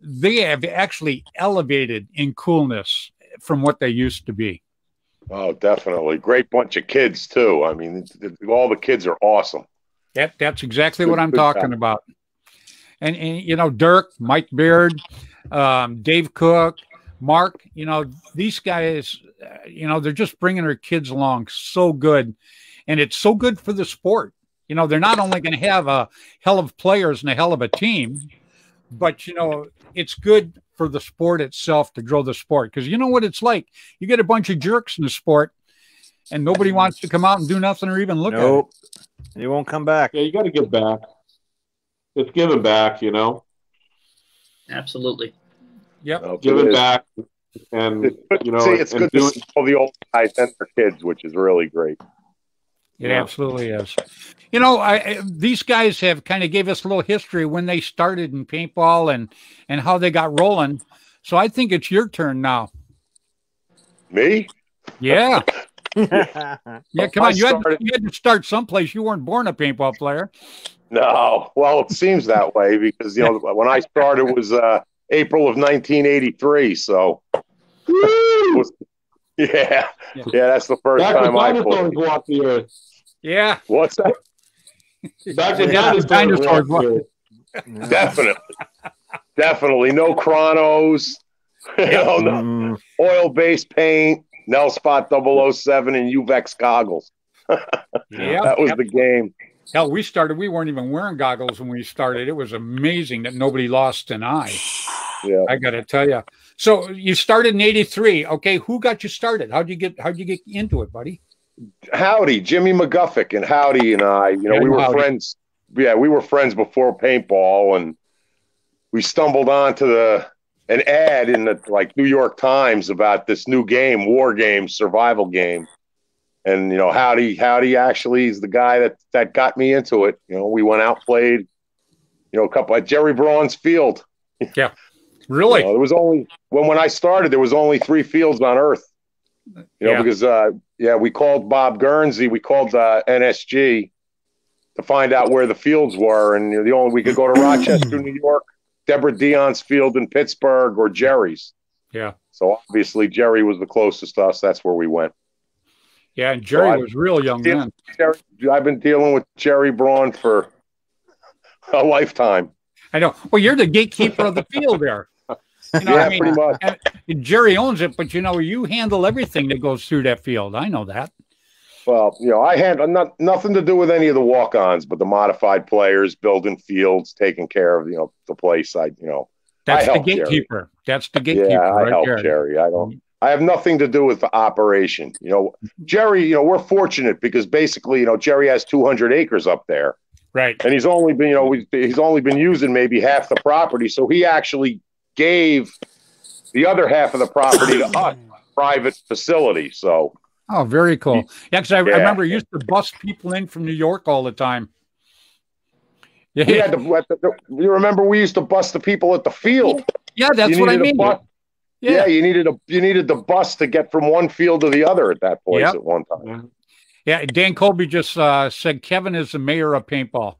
they have actually elevated in coolness from what they used to be. Oh, definitely. Great bunch of kids, too. I mean, all the kids are awesome. That, that's exactly good, what I'm talking time. about. And, and, you know, Dirk, Mike Beard, um, Dave Cook, Mark, you know, these guys, uh, you know, they're just bringing their kids along so good. And it's so good for the sport. You know, they're not only going to have a hell of players and a hell of a team, but you know, it's good for the sport itself to grow the sport because you know what it's like. You get a bunch of jerks in the sport, and nobody wants to come out and do nothing or even look nope. at it. You won't come back. Yeah, you got to give back. It's giving back, you know. Absolutely. Yep. No, giving back, and you know, See, it's good doing, to see all the old guys and their kids, which is really great. It yeah. absolutely is. You know, I, these guys have kind of gave us a little history when they started in paintball and and how they got rolling. So I think it's your turn now. Me? Yeah. yeah, come on. You had, to, you had to start someplace. You weren't born a paintball player. No. Well, it seems that way because you know when I started was uh, April of 1983. So. Was, yeah. yeah, that's the first Back time I played. Walked the earth. Yeah. What's that? Back when dinosaurs, dinosaurs Definitely. Definitely. No chronos. you know, no mm. oil based paint, Nel-Spot 007, and Uvex goggles. yeah, that was yep. the game. Hell, we started, we weren't even wearing goggles when we started. It was amazing that nobody lost an eye. Yeah. I got to tell you. So you started in 83. Okay. Who got you started? How'd you get, how'd you get into it, buddy? Howdy, Jimmy McGuffick and Howdy and I, you know, yeah, we were Howdy. friends. Yeah, we were friends before paintball, and we stumbled onto the an ad in the like New York Times about this new game, war game, survival game. And you know, Howdy, Howdy actually is the guy that that got me into it. You know, we went out, played, you know, a couple at Jerry Braun's field. Yeah. Really? You know, there was only when when I started, there was only three fields on earth. You know, yeah. because uh, yeah, we called Bob Gurnsey, we called uh, NSG to find out where the fields were, and you know, the only we could go to Rochester, New York, Deborah Dion's field in Pittsburgh, or Jerry's. Yeah. So obviously Jerry was the closest to us. That's where we went. Yeah, and Jerry so was real young then. Jerry, I've been dealing with Jerry Braun for a lifetime. I know. Well, you're the gatekeeper of the field there. You know, yeah, I mean, pretty much. Jerry owns it, but you know, you handle everything that goes through that field. I know that. Well, you know, I had not nothing to do with any of the walk-ons, but the modified players, building fields, taking care of you know the place. I you know, that's the gatekeeper. Jerry. That's the gatekeeper. Yeah, I right help there. Jerry. I don't. Mm-hmm. I have nothing to do with the operation. You know, Jerry. You know, we're fortunate because basically, you know, Jerry has 200 acres up there. Right. And he's only been, you know, he's only been using maybe half the property. So he actually gave the other half of the property to us, private facility. So. Oh, very cool. Yeah, because I, yeah. I, remember he used to bus people in from New York all the time. Yeah, we had to, you remember we used to bust the people at the field. Yeah, that's what I mean. Yeah. yeah. you needed a you needed the bus to get from one field to the other at that place yep. at one time. Yeah, Dan Colby just uh, said Kevin is the mayor of paintball.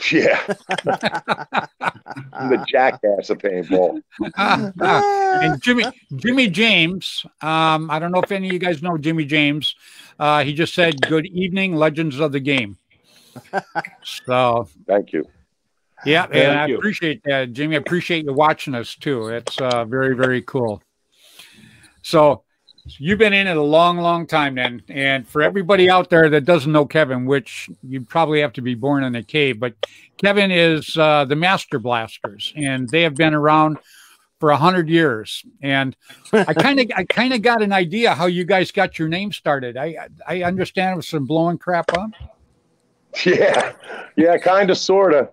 Yeah. I'm the jackass of paintball. Uh, uh, and Jimmy Jimmy James, um, I don't know if any of you guys know Jimmy James. Uh, he just said, Good evening, legends of the game. So thank you. Yeah, thank and you. I appreciate that, Jimmy. I appreciate you watching us too. It's uh, very, very cool. So You've been in it a long, long time then. And for everybody out there that doesn't know Kevin, which you probably have to be born in a cave, but Kevin is uh, the Master Blasters, and they have been around for a hundred years. And I kind of, I kind of got an idea how you guys got your name started. I, I understand it was some blowing crap up. Yeah, yeah, kind of, sort of.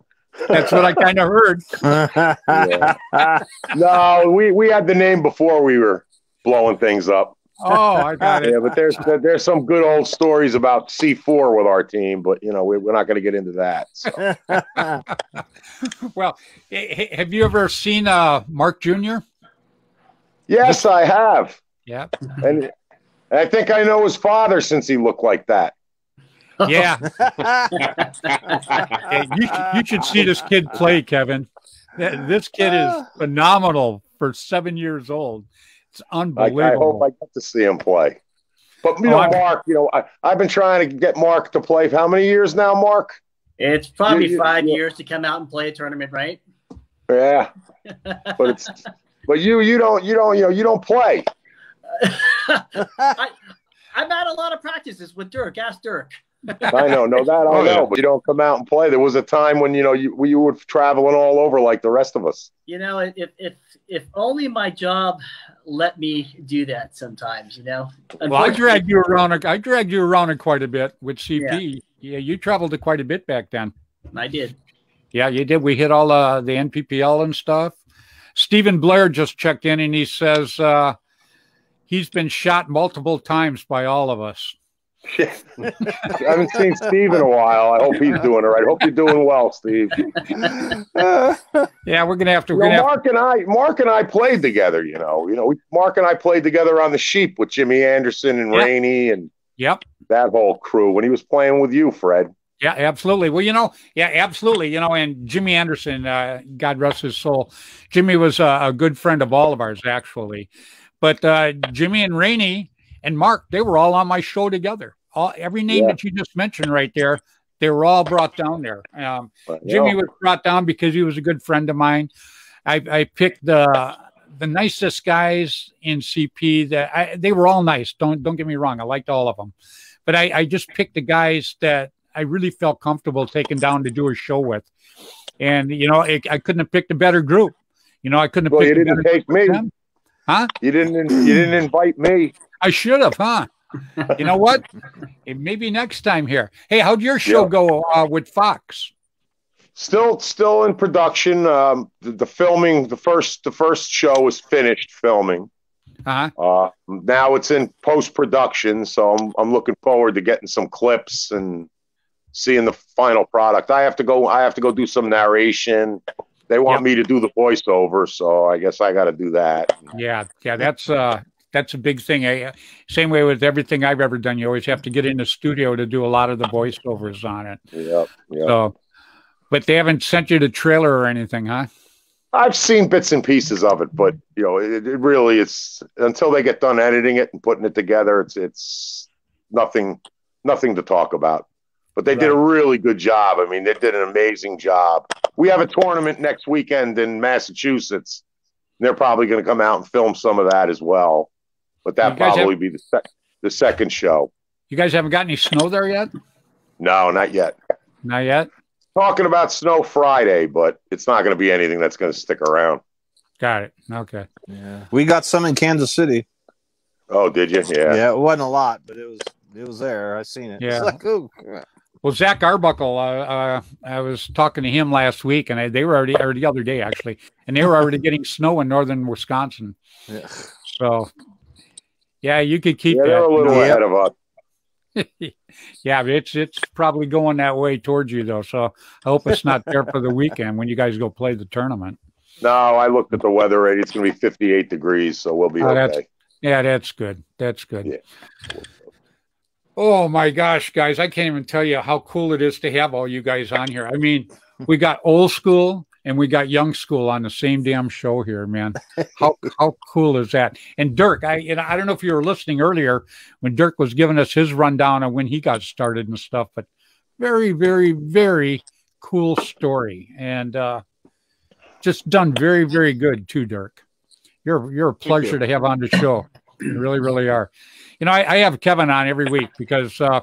That's what I kind of heard. yeah. No, we we had the name before we were blowing things up. Oh, I got it. yeah, but there's there's some good old stories about C4 with our team, but you know we're, we're not going to get into that. So. well, have you ever seen uh, Mark Jr.? Yes, I have. Yeah, and I think I know his father since he looked like that. Yeah. yeah you, you should see this kid play, Kevin. This kid is phenomenal for seven years old. It's unbelievable. I, I hope I get to see him play. But you oh, know, Mark, you know, I, have been trying to get Mark to play. For how many years now, Mark? It's probably you, five you, years to come out and play a tournament, right? Yeah, but it's but you you don't you don't you know you don't play. I, I've had a lot of practices with Dirk. Ask Dirk. I know, no, that I oh, know, but you don't come out and play. There was a time when you know you you were traveling all over like the rest of us. You know, if if if only my job let me do that sometimes. You know, well, I dragged you around. I dragged you around quite a bit with CP. Yeah, yeah you traveled quite a bit back then. I did. Yeah, you did. We hit all uh, the NPPL and stuff. Stephen Blair just checked in and he says uh, he's been shot multiple times by all of us. I haven't seen Steve in a while. I hope he's doing all right. Hope you're doing well, Steve. yeah, we're gonna have to. You know, Mark to... and I, Mark and I played together. You know, you know, we, Mark and I played together on the Sheep with Jimmy Anderson and yep. Rainey and yep, that whole crew when he was playing with you, Fred. Yeah, absolutely. Well, you know, yeah, absolutely. You know, and Jimmy Anderson, uh, God rest his soul, Jimmy was a, a, good friend of all of ours, actually. But uh, Jimmy and Rainey and Mark, they were all on my show together. All every name yeah. that you just mentioned right there, they were all brought down there. Um, Jimmy was brought down because he was a good friend of mine. I, I picked the the nicest guys in CP. That I, they were all nice. Don't don't get me wrong. I liked all of them, but I, I just picked the guys that I really felt comfortable taking down to do a show with. And you know, it, I couldn't have picked a better group. You know, I couldn't have. Well, you didn't take me, huh? You didn't. You didn't invite me. I should have, huh? you know what? Maybe next time here. Hey, how'd your show yeah. go uh, with Fox? Still, still in production. Um, the, the, filming, the first, the first show is finished filming. Uh-huh. Uh, now it's in post production, so I'm I'm looking forward to getting some clips and seeing the final product. I have to go. I have to go do some narration. They want yep. me to do the voiceover, so I guess I got to do that. Yeah, yeah, that's uh, that's a big thing. I, same way with everything I've ever done. You always have to get in the studio to do a lot of the voiceovers on it. Yeah. Yep. So, but they haven't sent you the trailer or anything, huh? I've seen bits and pieces of it, but you know, it, it really is until they get done editing it and putting it together, it's it's nothing nothing to talk about. But they right. did a really good job. I mean, they did an amazing job. We have a tournament next weekend in Massachusetts. they're probably going to come out and film some of that as well. But that probably be the sec- the second show. You guys haven't got any snow there yet? No, not yet. Not yet. Talking about snow Friday, but it's not going to be anything that's going to stick around. Got it. Okay. Yeah, we got some in Kansas City. Oh, did you? Yeah. Yeah, it wasn't a lot, but it was it was there. I seen it. Yeah. Like, well, Zach Arbuckle, uh, uh, I was talking to him last week, and I, they were already, or the other day actually, and they were already getting snow in northern Wisconsin. Yeah. So, yeah, you could keep yeah, that. They're a little yeah. ahead of us. yeah, it's it's probably going that way towards you though. So I hope it's not there for the weekend when you guys go play the tournament. No, I looked at the weather rate. It's going to be 58 degrees, so we'll be oh, okay. That's, yeah, that's good. That's good. Yeah. Oh my gosh, guys, I can't even tell you how cool it is to have all you guys on here. I mean, we got old school and we got young school on the same damn show here, man. How how cool is that? And Dirk, I you know, I don't know if you were listening earlier when Dirk was giving us his rundown on when he got started and stuff, but very, very, very cool story. And uh just done very, very good too, Dirk. You're you're a pleasure to have on the show. You really, really are you know, I, I, have Kevin on every week because, uh,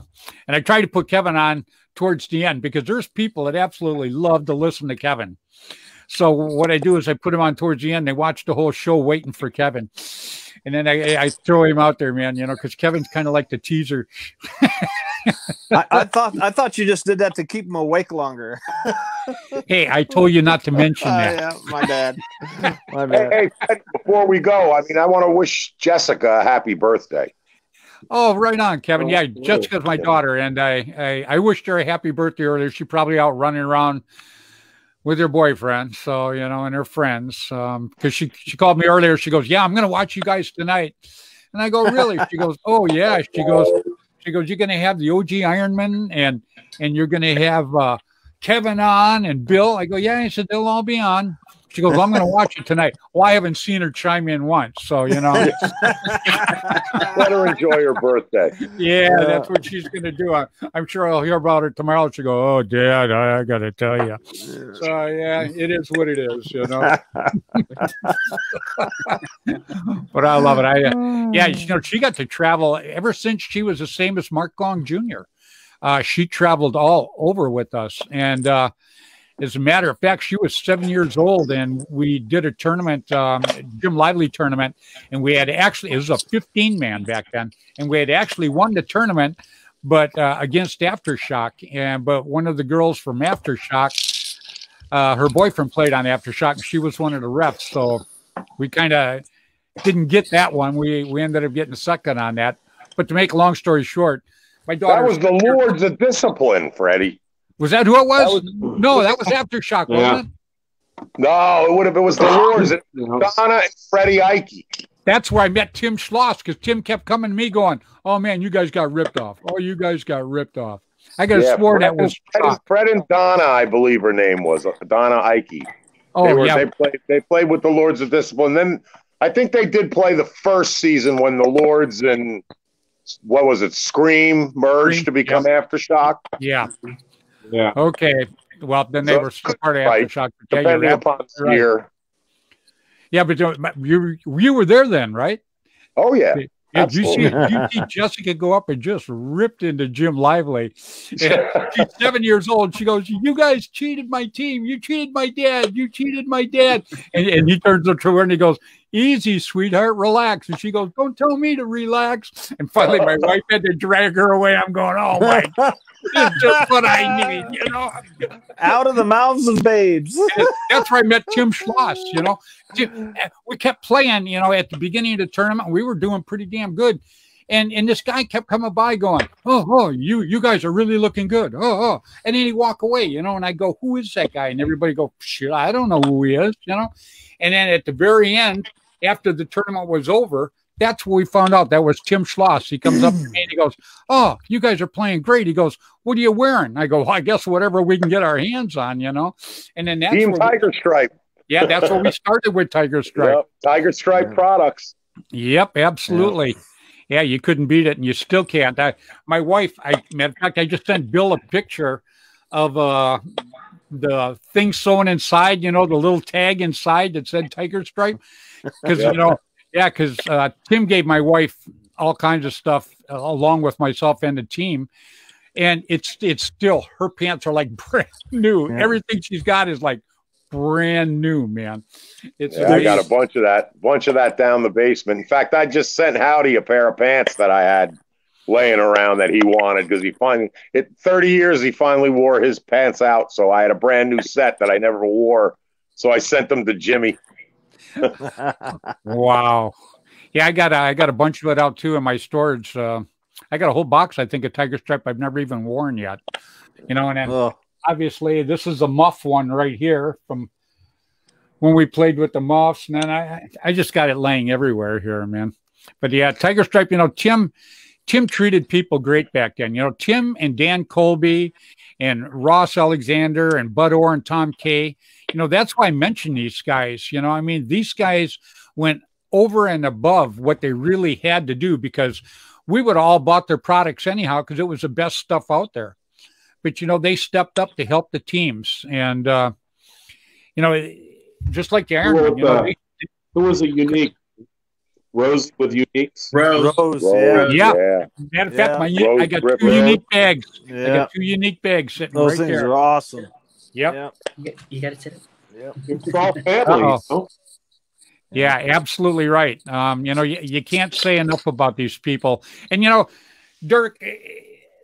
and I try to put Kevin on towards the end because there's people that absolutely love to listen to Kevin. So what I do is I put him on towards the end. They watch the whole show waiting for Kevin, and then I, I throw him out there, man. You know, because Kevin's kind of like the teaser. I, I, thought I thought you just did that to keep him awake longer. hey, I told you not to mention that. Uh, yeah, my bad. My bad. Hey, hey, before we go, I mean, I want to wish Jessica a happy birthday. Oh, right on, Kevin. Yeah, Jessica's my daughter, and I, I, I wished her a happy birthday earlier. She probably out running around with her boyfriend, so you know, and her friends. Um, because she she called me earlier. She goes, "Yeah, I'm gonna watch you guys tonight," and I go, "Really?" She goes, "Oh yeah." She goes, "She goes, you're gonna have the OG Ironman, and and you're gonna have uh, Kevin on and Bill." I go, "Yeah." He said, "They'll all be on." She goes, I'm going to watch it tonight. Well, I haven't seen her chime in once. So, you know. Let her enjoy her birthday. Yeah, yeah. that's what she's going to do. I, am sure I'll hear about her tomorrow. She'll go, oh, Dad, I, I got to tell you. So, yeah, it is what it is, you know. but I love it. I, uh, yeah, you know, she got to travel ever since she was the same as Mark Gong Jr. uh, she traveled all over with us. And uh, as a matter of fact, she was seven years old, and we did a tournament, um, Jim Lively tournament, and we had actually it was a 15 man back then, and we had actually won the tournament, but uh, against Aftershock, and but one of the girls from Aftershock, uh, her boyfriend played on Aftershock, and she was one of the refs, so we kind of didn't get that one. We we ended up getting second on that. But to make a long story short, my daughter. That was the Lords of Discipline, Freddie. Was that who it was? That was no, that was Aftershock, yeah. wasn't it? No, it would have. It was the Lords. Donna and Freddie Ike. That's where I met Tim Schloss because Tim kept coming to me going, "Oh man, you guys got ripped off. Oh, you guys got ripped off." I got yeah, swore Fred that was Fred, Fred, and Donna, I believe her name was uh, Donna Ike. Oh they were, yeah. They played. They played with the Lords of Discipline. Then I think they did play the first season when the Lords and what was it? Scream merged Scream, to become. Aftershock. Yeah. Yeah. Okay. Well, then they so, were right. Aftershock. Depending upon the year. Yeah, but you you were there then, right? Oh yeah. Did you see, you see Jessica go up and just ripped into Jim Lively? And she's seven years old. She goes, "You guys cheated my team. You cheated my dad. You cheated my dad." And, and he turns to her and he goes, "Easy, sweetheart, relax." And she goes, "Don't tell me to relax." And finally, my wife had to drag her away. I'm going, "Oh my." It's just what I need, you know. Out of the mouths of babes. that's where I met Tim Schloss, you know. We kept playing, you know, at the beginning of the tournament. We were doing pretty damn good. And and this guy kept coming by going, Oh, oh, you you guys are really looking good. Oh, oh. And then he walk away, you know, and I go, Who is that guy? And everybody go, Shit, I don't know who he is, you know. And then at the very end, after the tournament was over, that's what we found out. That was Tim Schloss. He comes up to me and he goes, Oh, you guys are playing great. He goes, What are you wearing? I go, well, I guess whatever we can get our hands on, you know. And then that's Team Tiger we, Stripe. Yeah, that's what we started with Tiger Stripe. Yep. Tiger Stripe products. Yep, absolutely. Yeah. yeah. you couldn't beat it, and you still can't. I, my wife, I matter of fact, I just sent Bill a picture of uh the thing sewn inside, you know, the little tag inside that said Tiger Stripe. Because you know, yeah, because uh, Tim gave my wife all kinds of stuff uh, along with myself and the team, and it's it's still her pants are like brand new. Yeah. Everything she's got is like brand new, man. It's yeah, I got a bunch of that, bunch of that down the basement. In fact, I just sent Howdy a pair of pants that I had laying around that he wanted because he finally, it 30 years, he finally wore his pants out. So I had a brand new set that I never wore. So I sent them to Jimmy. wow. Yeah, I got a, I got a bunch of it out too in my storage. Uh, I got a whole box, I think, of Tiger Stripe I've never even worn yet. You know, and then obviously this is a muff one right here from when we played with the muffs. And then I, I just got it laying everywhere here, man. But yeah, Tiger Stripe, you know, Tim, Tim treated people great back then. You know, Tim and Dan Colby and Ross Alexander and Bud Orr and Tom Kaye you know, that's why I mention these guys. You know, I mean, these guys went over and above what they really had to do because we would all bought their products anyhow because it was the best stuff out there. But you know, they stepped up to help the teams, and uh, you know, just like the Iron, you know, who was a unique Rose with uniques. Rose, Rose yeah. yeah. yeah. Matter of fact, my Rose I got two unique bags. Yeah. I got two unique bags sitting Those right things there. are awesome. Yep. yep. You got it set Yep. It's all family. Yeah, absolutely right. Um, you know, you, you can't say enough about these people. And, you know, Dirk, eh,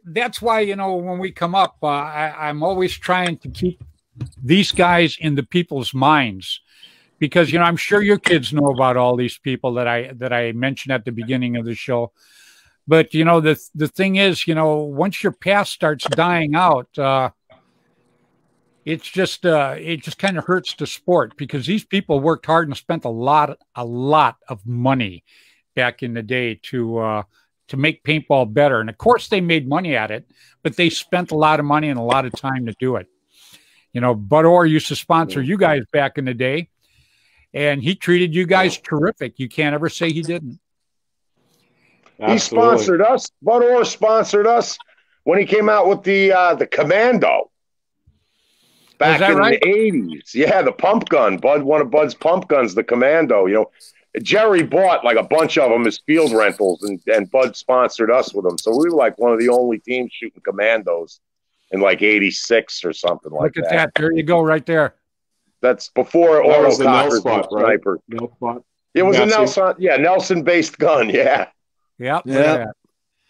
that's why, you know, when we come up, uh, I, I'm always trying to keep these guys in the people's minds because you know i'm sure your kids know about all these people that i that i mentioned at the beginning of the show but you know the the thing is you know once your past starts dying out uh it's just uh, it just kind of hurts the sport because these people worked hard and spent a lot a lot of money back in the day to uh, to make paintball better. And of course, they made money at it, but they spent a lot of money and a lot of time to do it. You know, Bud Orr used to sponsor you guys back in the day, and he treated you guys terrific. You can't ever say he didn't. Absolutely. He sponsored us. Bud Orr sponsored us when he came out with the uh, the Commando back in right? the eighties. Yeah, the pump gun. Bud, one of Bud's pump guns, the Commando. You know, Jerry bought like a bunch of them as field rentals, and, and Bud sponsored us with them. So we were like one of the only teams shooting commandos in like '86 or something like that. Look at that. that. There you go, right there. That's before that was the Nel-Spot, sniper. Right? Nel-Spot. It was a Nelson, yeah, Nelson-based gun, yeah. Yep. Yeah.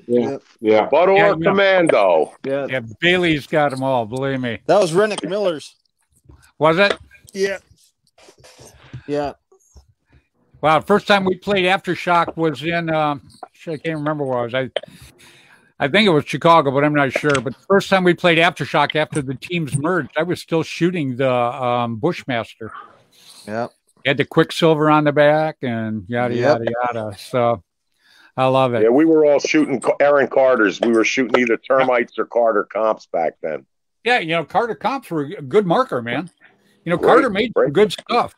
Yeah. Yeah. Bud Orr yeah, Commando. Yeah. Yeah. Bailey's got them all. Believe me. That was Rennick Miller's. Was it? Yeah. Yeah. Wow. First time we played Aftershock was in. Um, I can't remember where I was. I. I think it was Chicago, but I'm not sure. But the first time we played Aftershock after the teams merged, I was still shooting the um, Bushmaster. Yeah. Had the Quicksilver on the back and yada yep. yada yada. So I love it. Yeah, we were all shooting Aaron Carter's. We were shooting either termites or Carter comps back then. Yeah, you know, Carter comps were a good marker, man. You know, great, Carter made great. good stuff.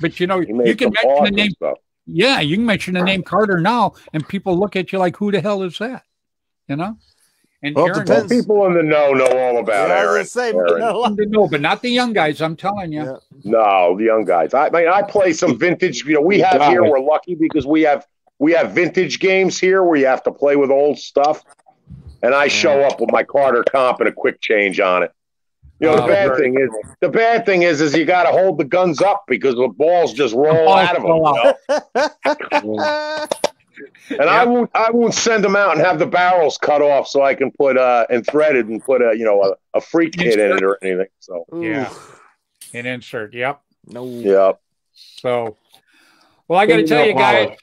But you know, you can mention the name. Stuff. Yeah, you can mention the name Carter now, and people look at you like, "Who the hell is that?" You know. And well, Aaron, well, people in the know know all about yeah, Aaron. Say, Aaron. No, but not the young guys. I'm telling you. Yeah. No, the young guys. I, I mean, I play some vintage. You know, we have here. We're lucky because we have we have vintage games here where you have to play with old stuff, and I show up with my Carter comp and a quick change on it. You know, oh, the bad thing is the bad thing is is you got to hold the guns up because the balls just roll out of them. You know? and yep. I won't I won't send them out and have the barrels cut off so I can put uh and threaded and put a you know a, a freak kit in it or anything. So yeah, an insert. Yep. No. Yep. So, well, I got to tell you guys.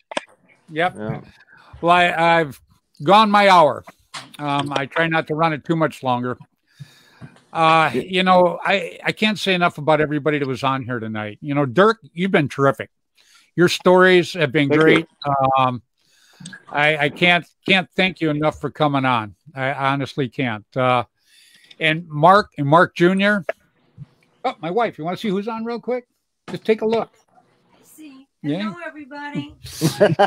Yep. Yeah. Well, I, I've gone my hour. Um, I try not to run it too much longer. Uh, you know, I, I can't say enough about everybody that was on here tonight. You know, Dirk, you've been terrific. Your stories have been Thank great. Um, I, I can't can't thank you enough for coming on. I honestly can't. Uh, and Mark and Mark Jr. Oh, my wife. You want to see who's on real quick? Just take a look. See. Hello, yeah. everybody.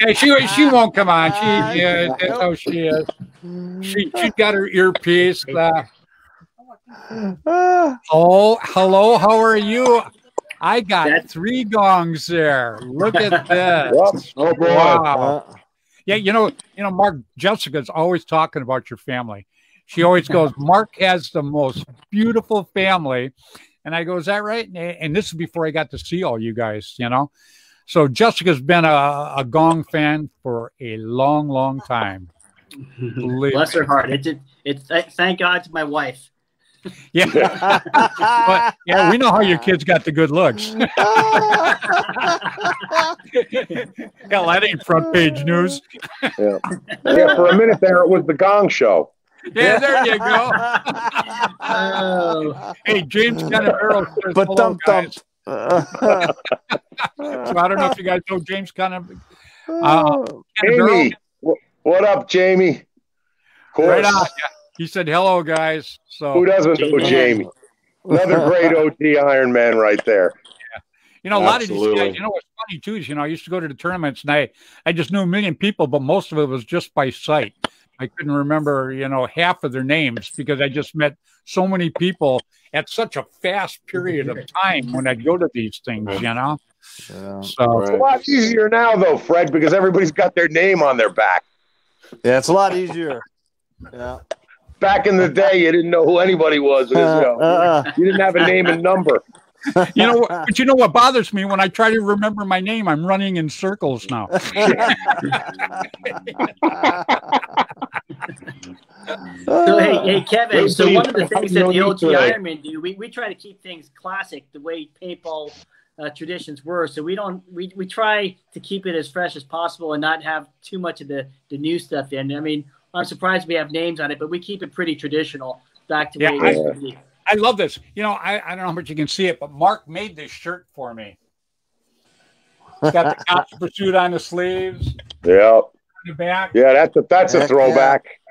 yeah, she she won't come on. She yeah, that's how she is. She she got her earpiece. Uh, oh, hello. How are you? I got that's, three gongs there. Look at this. Oh boy. Wow. Yeah, you know, you know, Mark Jessica's always talking about your family. She always goes, Mark has the most beautiful family. And I go, Is that right? And this is before I got to see all you guys, you know. So Jessica's been a, a gong fan for a long, long time. Bless her heart. It did it thank God to my wife. Yeah. but, yeah, we know how your kids got the good looks. Hell, that ain't front page news. yeah. yeah, for a minute there, it was the Gong Show. Yeah, there you go. oh. Hey, James Canavero says but hello, guys. So I don't know if you guys know James Canavero. Uh, Jamie, what up, Jamie? Of course. Right on. He said, "Hello, guys." So who doesn't know Jamie? Another great OT Iron Man right there. Yeah. You know, a lot of these guys. You know what's funny too is you know I used to go to the tournaments and I I just knew a million people, but most of it was just by sight. I couldn't remember, you know, half of their names because I just met so many people at such a fast period of time when I'd go to these things, you know. Yeah, so it's a lot easier now, though, Fred, because everybody's got their name on their back. Yeah, it's a lot easier. Yeah back in the day, you didn't know who anybody was. You, know, uh, uh, uh, you didn't have a name and number. you know, but you know what bothers me when I try to remember my name, I'm running in circles now. so, hey, uh, hey, Kevin. So one of the things that the OT Ironman do, we, we try to keep things classic, the way paintball uh, traditions were. So we don't we, we try to keep it as fresh as possible and not have too much of the the new stuff in. I mean, I'm surprised we have names on it, but we keep it pretty traditional back to yeah, I, I love this. You know, I, I don't know how much you can see it, but Mark made this shirt for me. It's got the cops pursuit on the sleeves. Yeah. The back. Yeah, that's a that's a throwback. Yeah.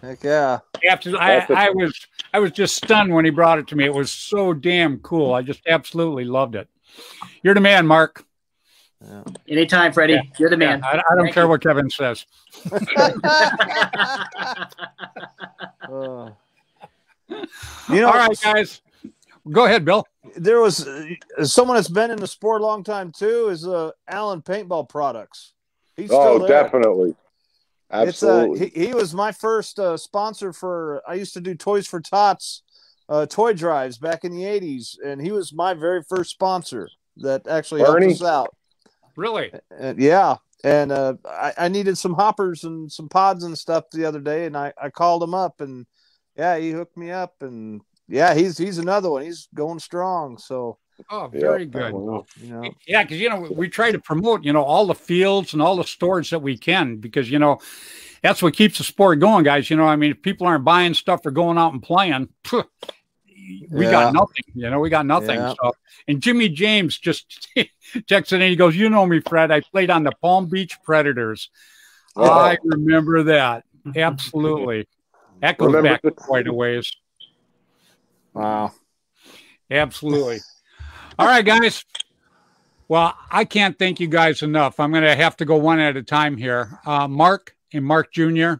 Heck yeah. Absolutely. I, I was I was just stunned when he brought it to me. It was so damn cool. I just absolutely loved it. You're the man, Mark. Yeah. Anytime, Freddie. Yeah. You're the man. Yeah. I, I, don't Thank care you. what Kevin says. uh, you know, All right, guys. Go ahead, Bill. there was uh, someone that's been in the sport a long time too is uh, Allen Paintball Products. He's oh, definitely. Absolutely. It's, uh, he, he was my first uh, sponsor for. I used to do Toys for Tots uh, toy drives back in the '80s, and he was my very first sponsor that actually Bernie. helped us out. Really? Uh, yeah. And uh, I, I, needed some hoppers and some pods and stuff the other day, and I, I called him up, and yeah, he hooked me up, and yeah, he's he's another one. He's going strong. So Oh, very good. You know. Yeah, because you know we try to promote you know all the fields and all the stores that we can because you know that's what keeps the sport going, guys. You know, I mean, if people aren't buying stuff or going out and playing, we yeah. got nothing. You know, we got nothing. Yeah. So, and Jimmy James just texted in. He goes, "You know me, Fred. I played on the Palm Beach Predators. Oh. I remember that absolutely. That goes remember back the- quite a ways. Wow. Absolutely. All right, guys. Well, I can't thank you guys enough. I'm going to have to go one at a time here. Uh, Mark and Mark Jr.,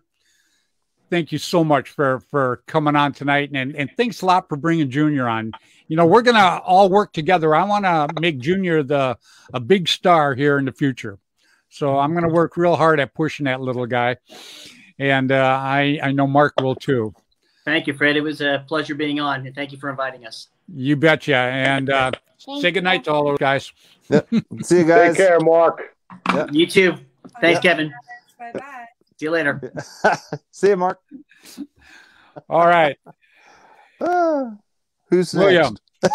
thank you so much for for coming on tonight, and and thanks a lot for bringing Junior on. You know, we're going to all work together. I want to make Junior the a big star here in the future. So I'm going to work real hard at pushing that little guy, and uh, I I know Mark will too. Thank you, Fred. It was a pleasure being on, and thank you for inviting us. You betcha. And uh, say good night to all those guys. Yep. See you guys. Take care, Mark. Yep. You too. Thanks, yep. Kevin. Bye bye. See you later. See you, Mark. All right. Uh, who's William?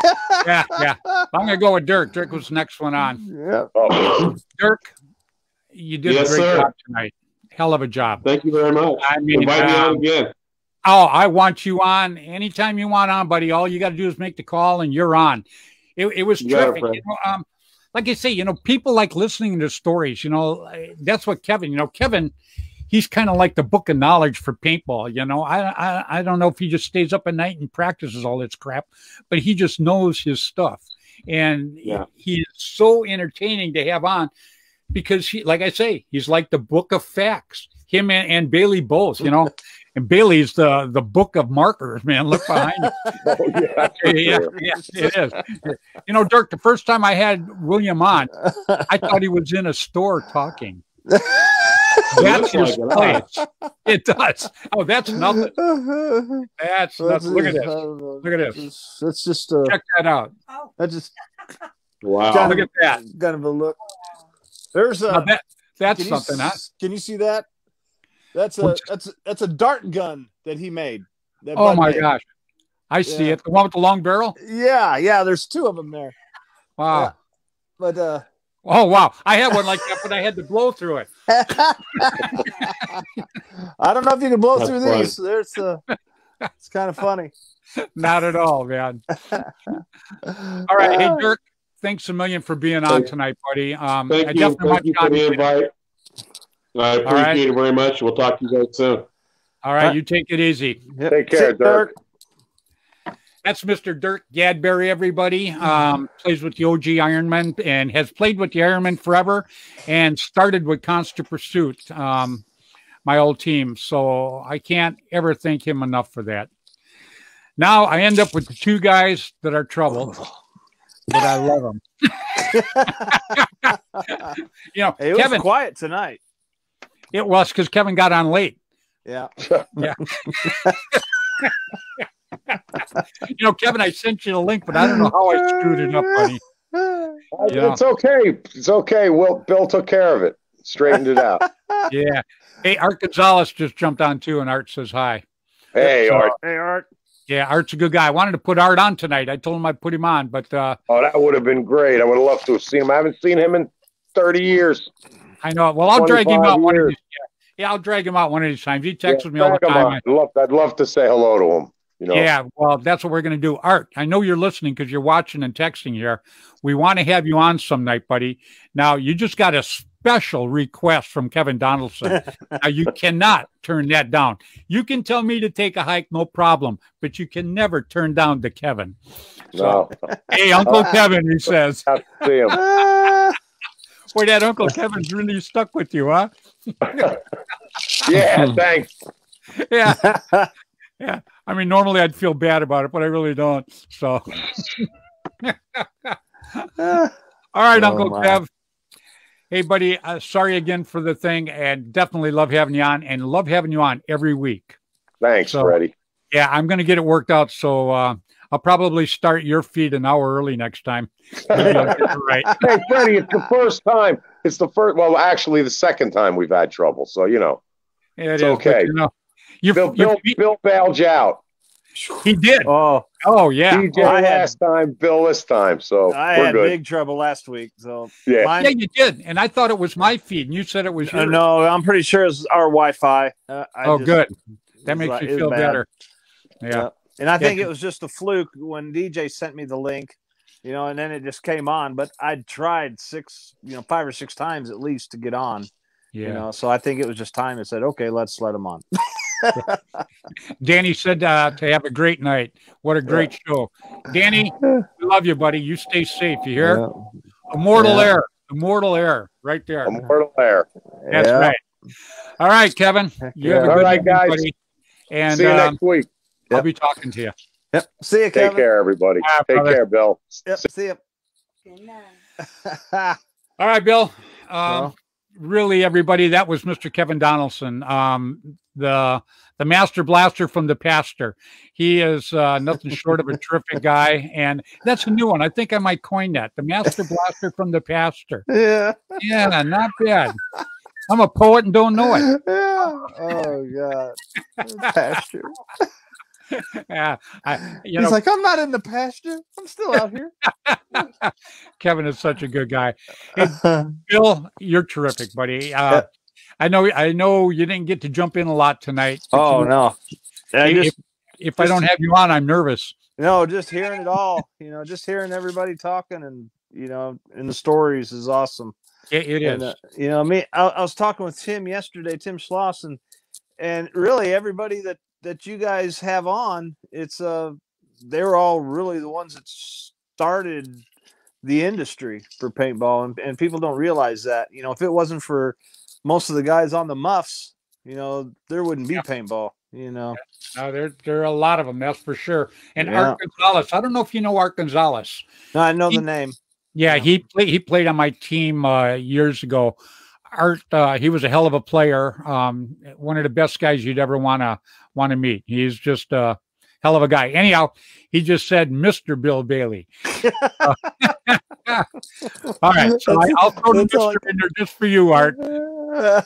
yeah, yeah. I'm gonna go with Dirk. Dirk was the next one on. Yeah. Oh. Dirk, you did yes, a great sir. job tonight. Hell of a job. Thank you very much. I mean, invite um, me on um, again. Oh, I want you on anytime you want on, buddy. All you got to do is make the call and you're on. It, it was yeah, terrific. You know, um, like I say, you know, people like listening to stories. You know, that's what Kevin. You know, Kevin, he's kind of like the book of knowledge for paintball. You know, I, I I don't know if he just stays up at night and practices all this crap, but he just knows his stuff, and yeah. he is so entertaining to have on because he, like I say, he's like the book of facts. Him and, and Bailey both. You know, and Bailey's the the book of markers, man. Look behind you. oh, yeah, yeah, yeah, it is. You know, Dirk, the first time I had William on, I thought he was in a store talking. That's his place. It does. Oh, that's nothing. That's, that's look at this. Look at this. That's just uh, check that out. That just wow. Look at that. Kind of a look. There's a. That, that's something. You, huh? Can you see that? That's a that's that's a dart gun that he made. That oh my made. gosh, I see yeah. it. The one with the long barrel. Yeah, yeah. There's two of them there. Wow. Yeah. But uh. Oh wow! I had one like that, but I had to blow through it. I don't know if you can blow That's through funny. these. There's uh, it's kind of funny. Not at all, man. all right, hey Dirk, thanks a million for being on tonight, buddy. Um, Thank I you. Thank you for the invite. I appreciate right. it very much. We'll talk to you guys soon. All right, you take it easy. Take care, Dirk. That's Mr. Dirk Gadberry, everybody. Um, plays with the OG Ironman and has played with the Ironman forever and started with Constant Pursuit, um, my old team. So I can't ever thank him enough for that. Now I end up with the two guys that are trouble, but I love them. you know, it Kevin, quiet tonight. It was because Kevin got on late. Yeah. Yeah. you know, Kevin, I sent you the link, but I don't know how I screwed it up, buddy. Yeah. It's okay. It's okay. Will Bill took care of it, straightened it out. yeah. Hey, Art Gonzalez just jumped on too, and Art says hi. Hey, so, Art. Hey, Art. Yeah, Art's a good guy. I wanted to put Art on tonight. I told him I'd put him on, but uh, oh, that would have been great. I would have loved to have seen him. I haven't seen him in thirty years. I know. Well, I'll drag him out years. one of these. Yeah, I'll drag him out one of these times. He texts yeah, me all the time. I'd love, I'd love to say hello to him. You know? Yeah, well, that's what we're going to do. Art, I know you're listening because you're watching and texting here. We want to have you on some night, buddy. Now, you just got a special request from Kevin Donaldson. now, you cannot turn that down. You can tell me to take a hike, no problem, but you can never turn down to Kevin. So, no. hey, Uncle Kevin, he says. Boy, that Uncle Kevin's really stuck with you, huh? yeah, thanks. Yeah. Yeah. I mean, normally I'd feel bad about it, but I really don't. So All right, oh, Uncle my. Kev. Hey, buddy. Uh, sorry again for the thing, and definitely love having you on, and love having you on every week. Thanks, so, Freddie. Yeah, I'm going to get it worked out. So uh, I'll probably start your feed an hour early next time. right. Hey, Freddie, it's the first time. It's the first. Well, actually, the second time we've had trouble. So you know, it it's is, okay. you know, you Bill, Bill, Bill bailed you out. He did. Oh, oh yeah. DJ well, last had, time, Bill this time. So I had good. big trouble last week. So yeah, mine, yeah, you did. And I thought it was my feed, and you said it was yours. Uh, no, I'm pretty sure it's our Wi-Fi. Uh, oh, just, good. That makes you feel better. Yeah. yeah. And I think yeah. it was just a fluke when DJ sent me the link, you know, and then it just came on. But I'd tried six, you know, five or six times at least to get on. Yeah. You know, so I think it was just time that said, okay, let's let him on. Danny said uh, to have a great night. What a great yeah. show. Danny, we love you, buddy. You stay safe. You hear? Yeah. Immortal yeah. air. Immortal air. Right there. Immortal air. That's right. All right, Kevin. You have a good All right, guys. Buddy. And see you um, next week. I'll be talking to you. Yep. See you, Kevin. Take care, everybody. Right, Take brother. care, Bill. Yep. See you. All right, Bill. Um, well, really, everybody, that was Mr. Kevin Donaldson, um, the the master blaster from the pastor. He is uh, nothing short of a terrific guy, and that's a new one. I think I might coin that, the master blaster from the pastor. Yeah, yeah, not bad. I'm a poet and don't know it. Yeah. Oh God, pasture. yeah, I, you he's know, like, I'm not in the pasture. I'm still out here. Kevin is such a good guy. Hey, Bill, you're terrific, buddy. Uh, I know, I know you didn't get to jump in a lot tonight. Oh you, no! I if, just, if just, I don't have you on, I'm nervous. No, just hearing it all. You know, just hearing everybody talking and you know, and the stories is awesome. it, it and, is. Uh, you know, I mean, I, I, was talking with Tim yesterday, Tim Schloss, and and really everybody that that you guys have on, it's uh they're all really the ones that started the industry for paintball and, and people don't realize that. You know, if it wasn't for most of the guys on the muffs, you know, there wouldn't be yeah. paintball. You know, yeah. no, there there are a lot of them. That's for sure. And yeah. Art Gonzalez, I don't know if you know Art Gonzalez. No, I know he, the name. Yeah, he played. He played on my team uh, years ago. Art, uh, he was a hell of a player. Um, one of the best guys you'd ever want to want to meet. He's just a hell of a guy. Anyhow, he just said Mr. Bill Bailey. uh, all right, so I, will throw the Mr. in there just for you, Art.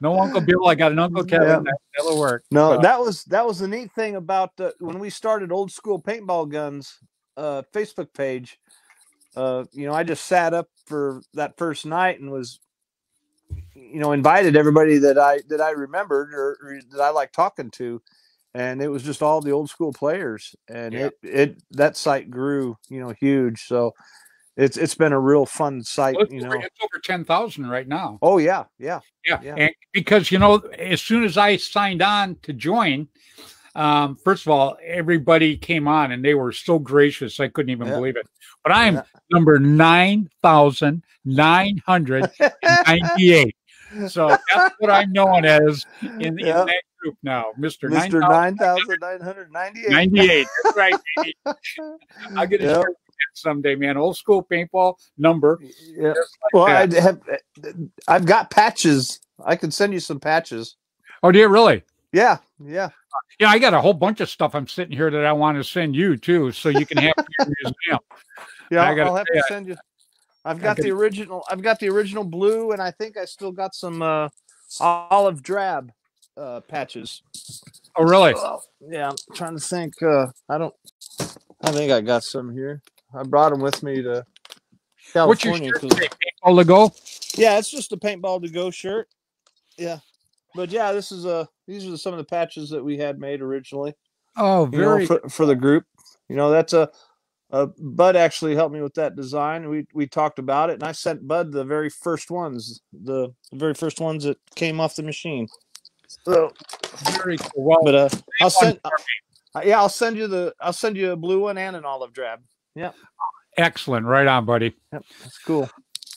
No Uncle Bill. I got an Uncle Kevin. Yeah. That, that'll work. No, but, that was that was the neat thing about uh, when we started Old School Paintball Guns uh, Facebook page. Uh, you know, I just sat up for that first night and was you know invited everybody that I that I remembered or, or that I like talking to, and it was just all the old school players, and yeah. it it that site grew you know huge. So it's it's been a real fun site. Well, you over, know, it's over ten thousand right now. Oh yeah, yeah, yeah. yeah. And because you know, as soon as I signed on to join, um, first of all, everybody came on and they were so gracious. I couldn't even yeah. believe it. But I'm yeah. number 9,998. so that's what I'm known as in, in that group now, Mr. Mr. 9,998. 98. That's right. I'll get a yep. someday, man. Old school paintball number. Yeah. Like well, I have, I've got patches. I can send you some patches. Oh, do you really? Yeah. Yeah. Yeah, I got a whole bunch of stuff I'm sitting here that I want to send you too, so you can have. Yeah, I will have to send you. I've got the original. I've got the original blue, and I think I still got some uh, olive drab uh, patches. Oh, really? yeah, I'm trying to think. Uh, I don't. I think I got some here. I brought them with me to California. What's your shirt? Paintball to go? Yeah, it's just a paintball to go shirt. Yeah, but yeah, this is a these are some of the patches that we had made originally. Oh, very you know, for, for the group. You know, that's a, a Bud actually helped me with that design. We we talked about it, and I sent Bud the very first ones, the, very first ones that came off the machine. So very cool. Well, but uh, I'll send. Uh, yeah, I'll send you the. I'll send you a blue one and an olive drab. Yeah. Excellent. Right on, buddy. Yep, that's cool.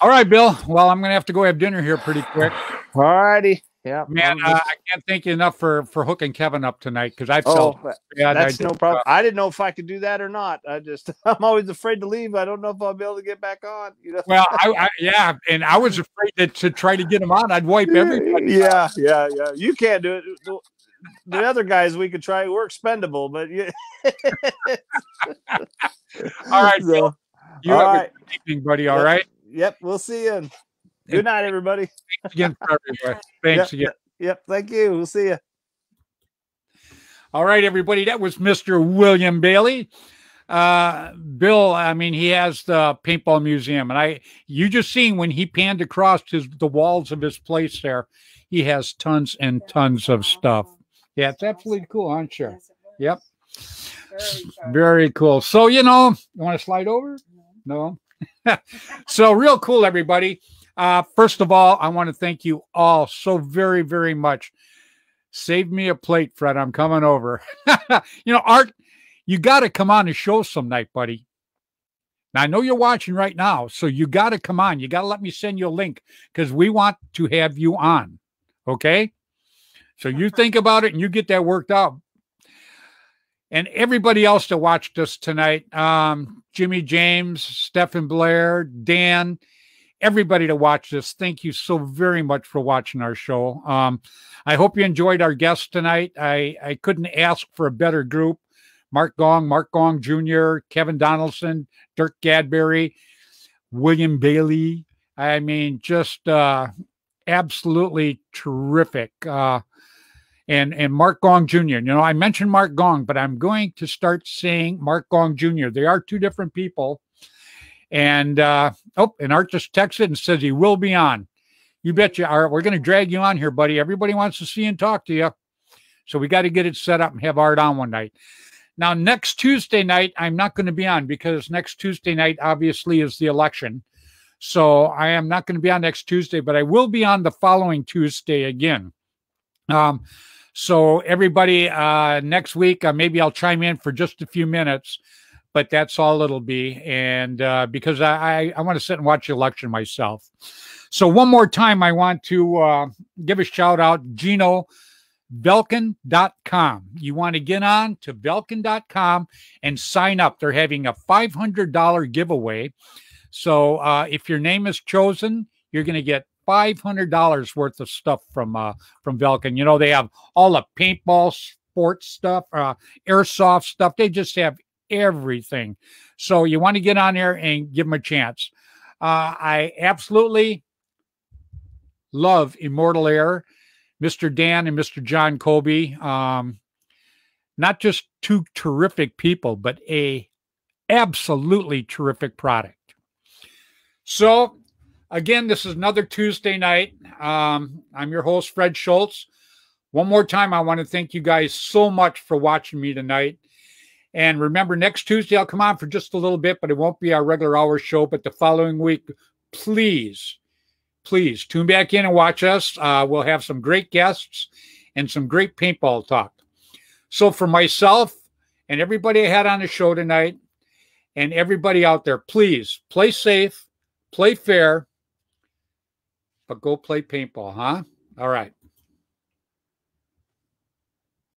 All right, Bill. Well, I'm gonna have to go have dinner here pretty quick. All righty. Yeah, man, uh, I can't thank you enough for for hooking Kevin up tonight because I felt oh, yeah, that's no problem. I didn't know if I could do that or not. I just I'm always afraid to leave. I don't know if I'll be able to get back on. You know. Well, I, I yeah, and I was afraid that to try to get him on, I'd wipe everybody. Yeah, yeah, yeah. You can't do it. The, the other guys we could try. We're expendable, but yeah. all right, so, You all have right. a good evening, buddy. All yep. right. Yep. We'll see you. Good night, everybody. Thanks again for everybody. Thanks yep, again. Yep. Thank you. We'll see you. All right, everybody. That was Mr. William Bailey. Uh, Bill, I mean, he has the paintball museum, and I you just seen when he panned across his the walls of his place there, he has tons and tons of stuff. Yeah, it's absolutely cool, aren't you? Yep. Very cool. So, you know, you want to slide over? No. so, real cool, everybody. Uh, first of all, I want to thank you all so very, very much. Save me a plate, Fred. I'm coming over. you know, Art, you got to come on the show some night, buddy. Now, I know you're watching right now, so you got to come on. You got to let me send you a link because we want to have you on. Okay? So you think about it and you get that worked out. And everybody else that watched us tonight, um, Jimmy James, Stephen Blair, Dan, everybody to watch this. Thank you so very much for watching our show. Um, I hope you enjoyed our guests tonight. I, I couldn't ask for a better group. Mark Gong, Mark Gong Jr., Kevin Donaldson, Dirk Gadberry, William Bailey. I mean, just uh, absolutely terrific. Uh, and and Mark Gong Jr. You know, I mentioned Mark Gong, but I'm going to start saying Mark Gong Jr. They are two different people. And uh, oh, and Art just texted and says he will be on. You bet you, Art. We're going to drag you on here, buddy. Everybody wants to see and talk to you. So we got to get it set up and have Art on one night. Now, next Tuesday night, I'm not going to be on because next Tuesday night, obviously, is the election. So I am not going to be on next Tuesday, but I will be on the following Tuesday again. Um, so everybody, uh, next week, uh, maybe I'll chime in for just a few minutes, but that's all it'll be. And uh, because I, I, I want to sit and watch the election myself. So one more time, I want to uh, give a shout out, Gino. Valken.com. You want to get on to Valken.com and sign up. They're having a $500 giveaway. So uh, if your name is chosen, you're going to get five hundred dollars worth of stuff from uh, from Valken. You know, they have all the paintball sports stuff, uh, airsoft stuff. They just have everything. So you want to get on there and give them a chance. Uh, I absolutely love Immortal Air, Mr. Dan and Mr. John Kobe. Um, not just two terrific people, but a absolutely terrific product. So Again, this is another Tuesday night. Um, I'm your host, Fred Schultz. One more time, I want to thank you guys so much for watching me tonight. And remember, next Tuesday, I'll come on for just a little bit, but it won't be our regular hour show. But the following week, please, please tune back in and watch us. Uh, we'll have some great guests and some great paintball talk. So, for myself and everybody I had on the show tonight, and everybody out there, please play safe, play fair, but go play paintball, huh? All right.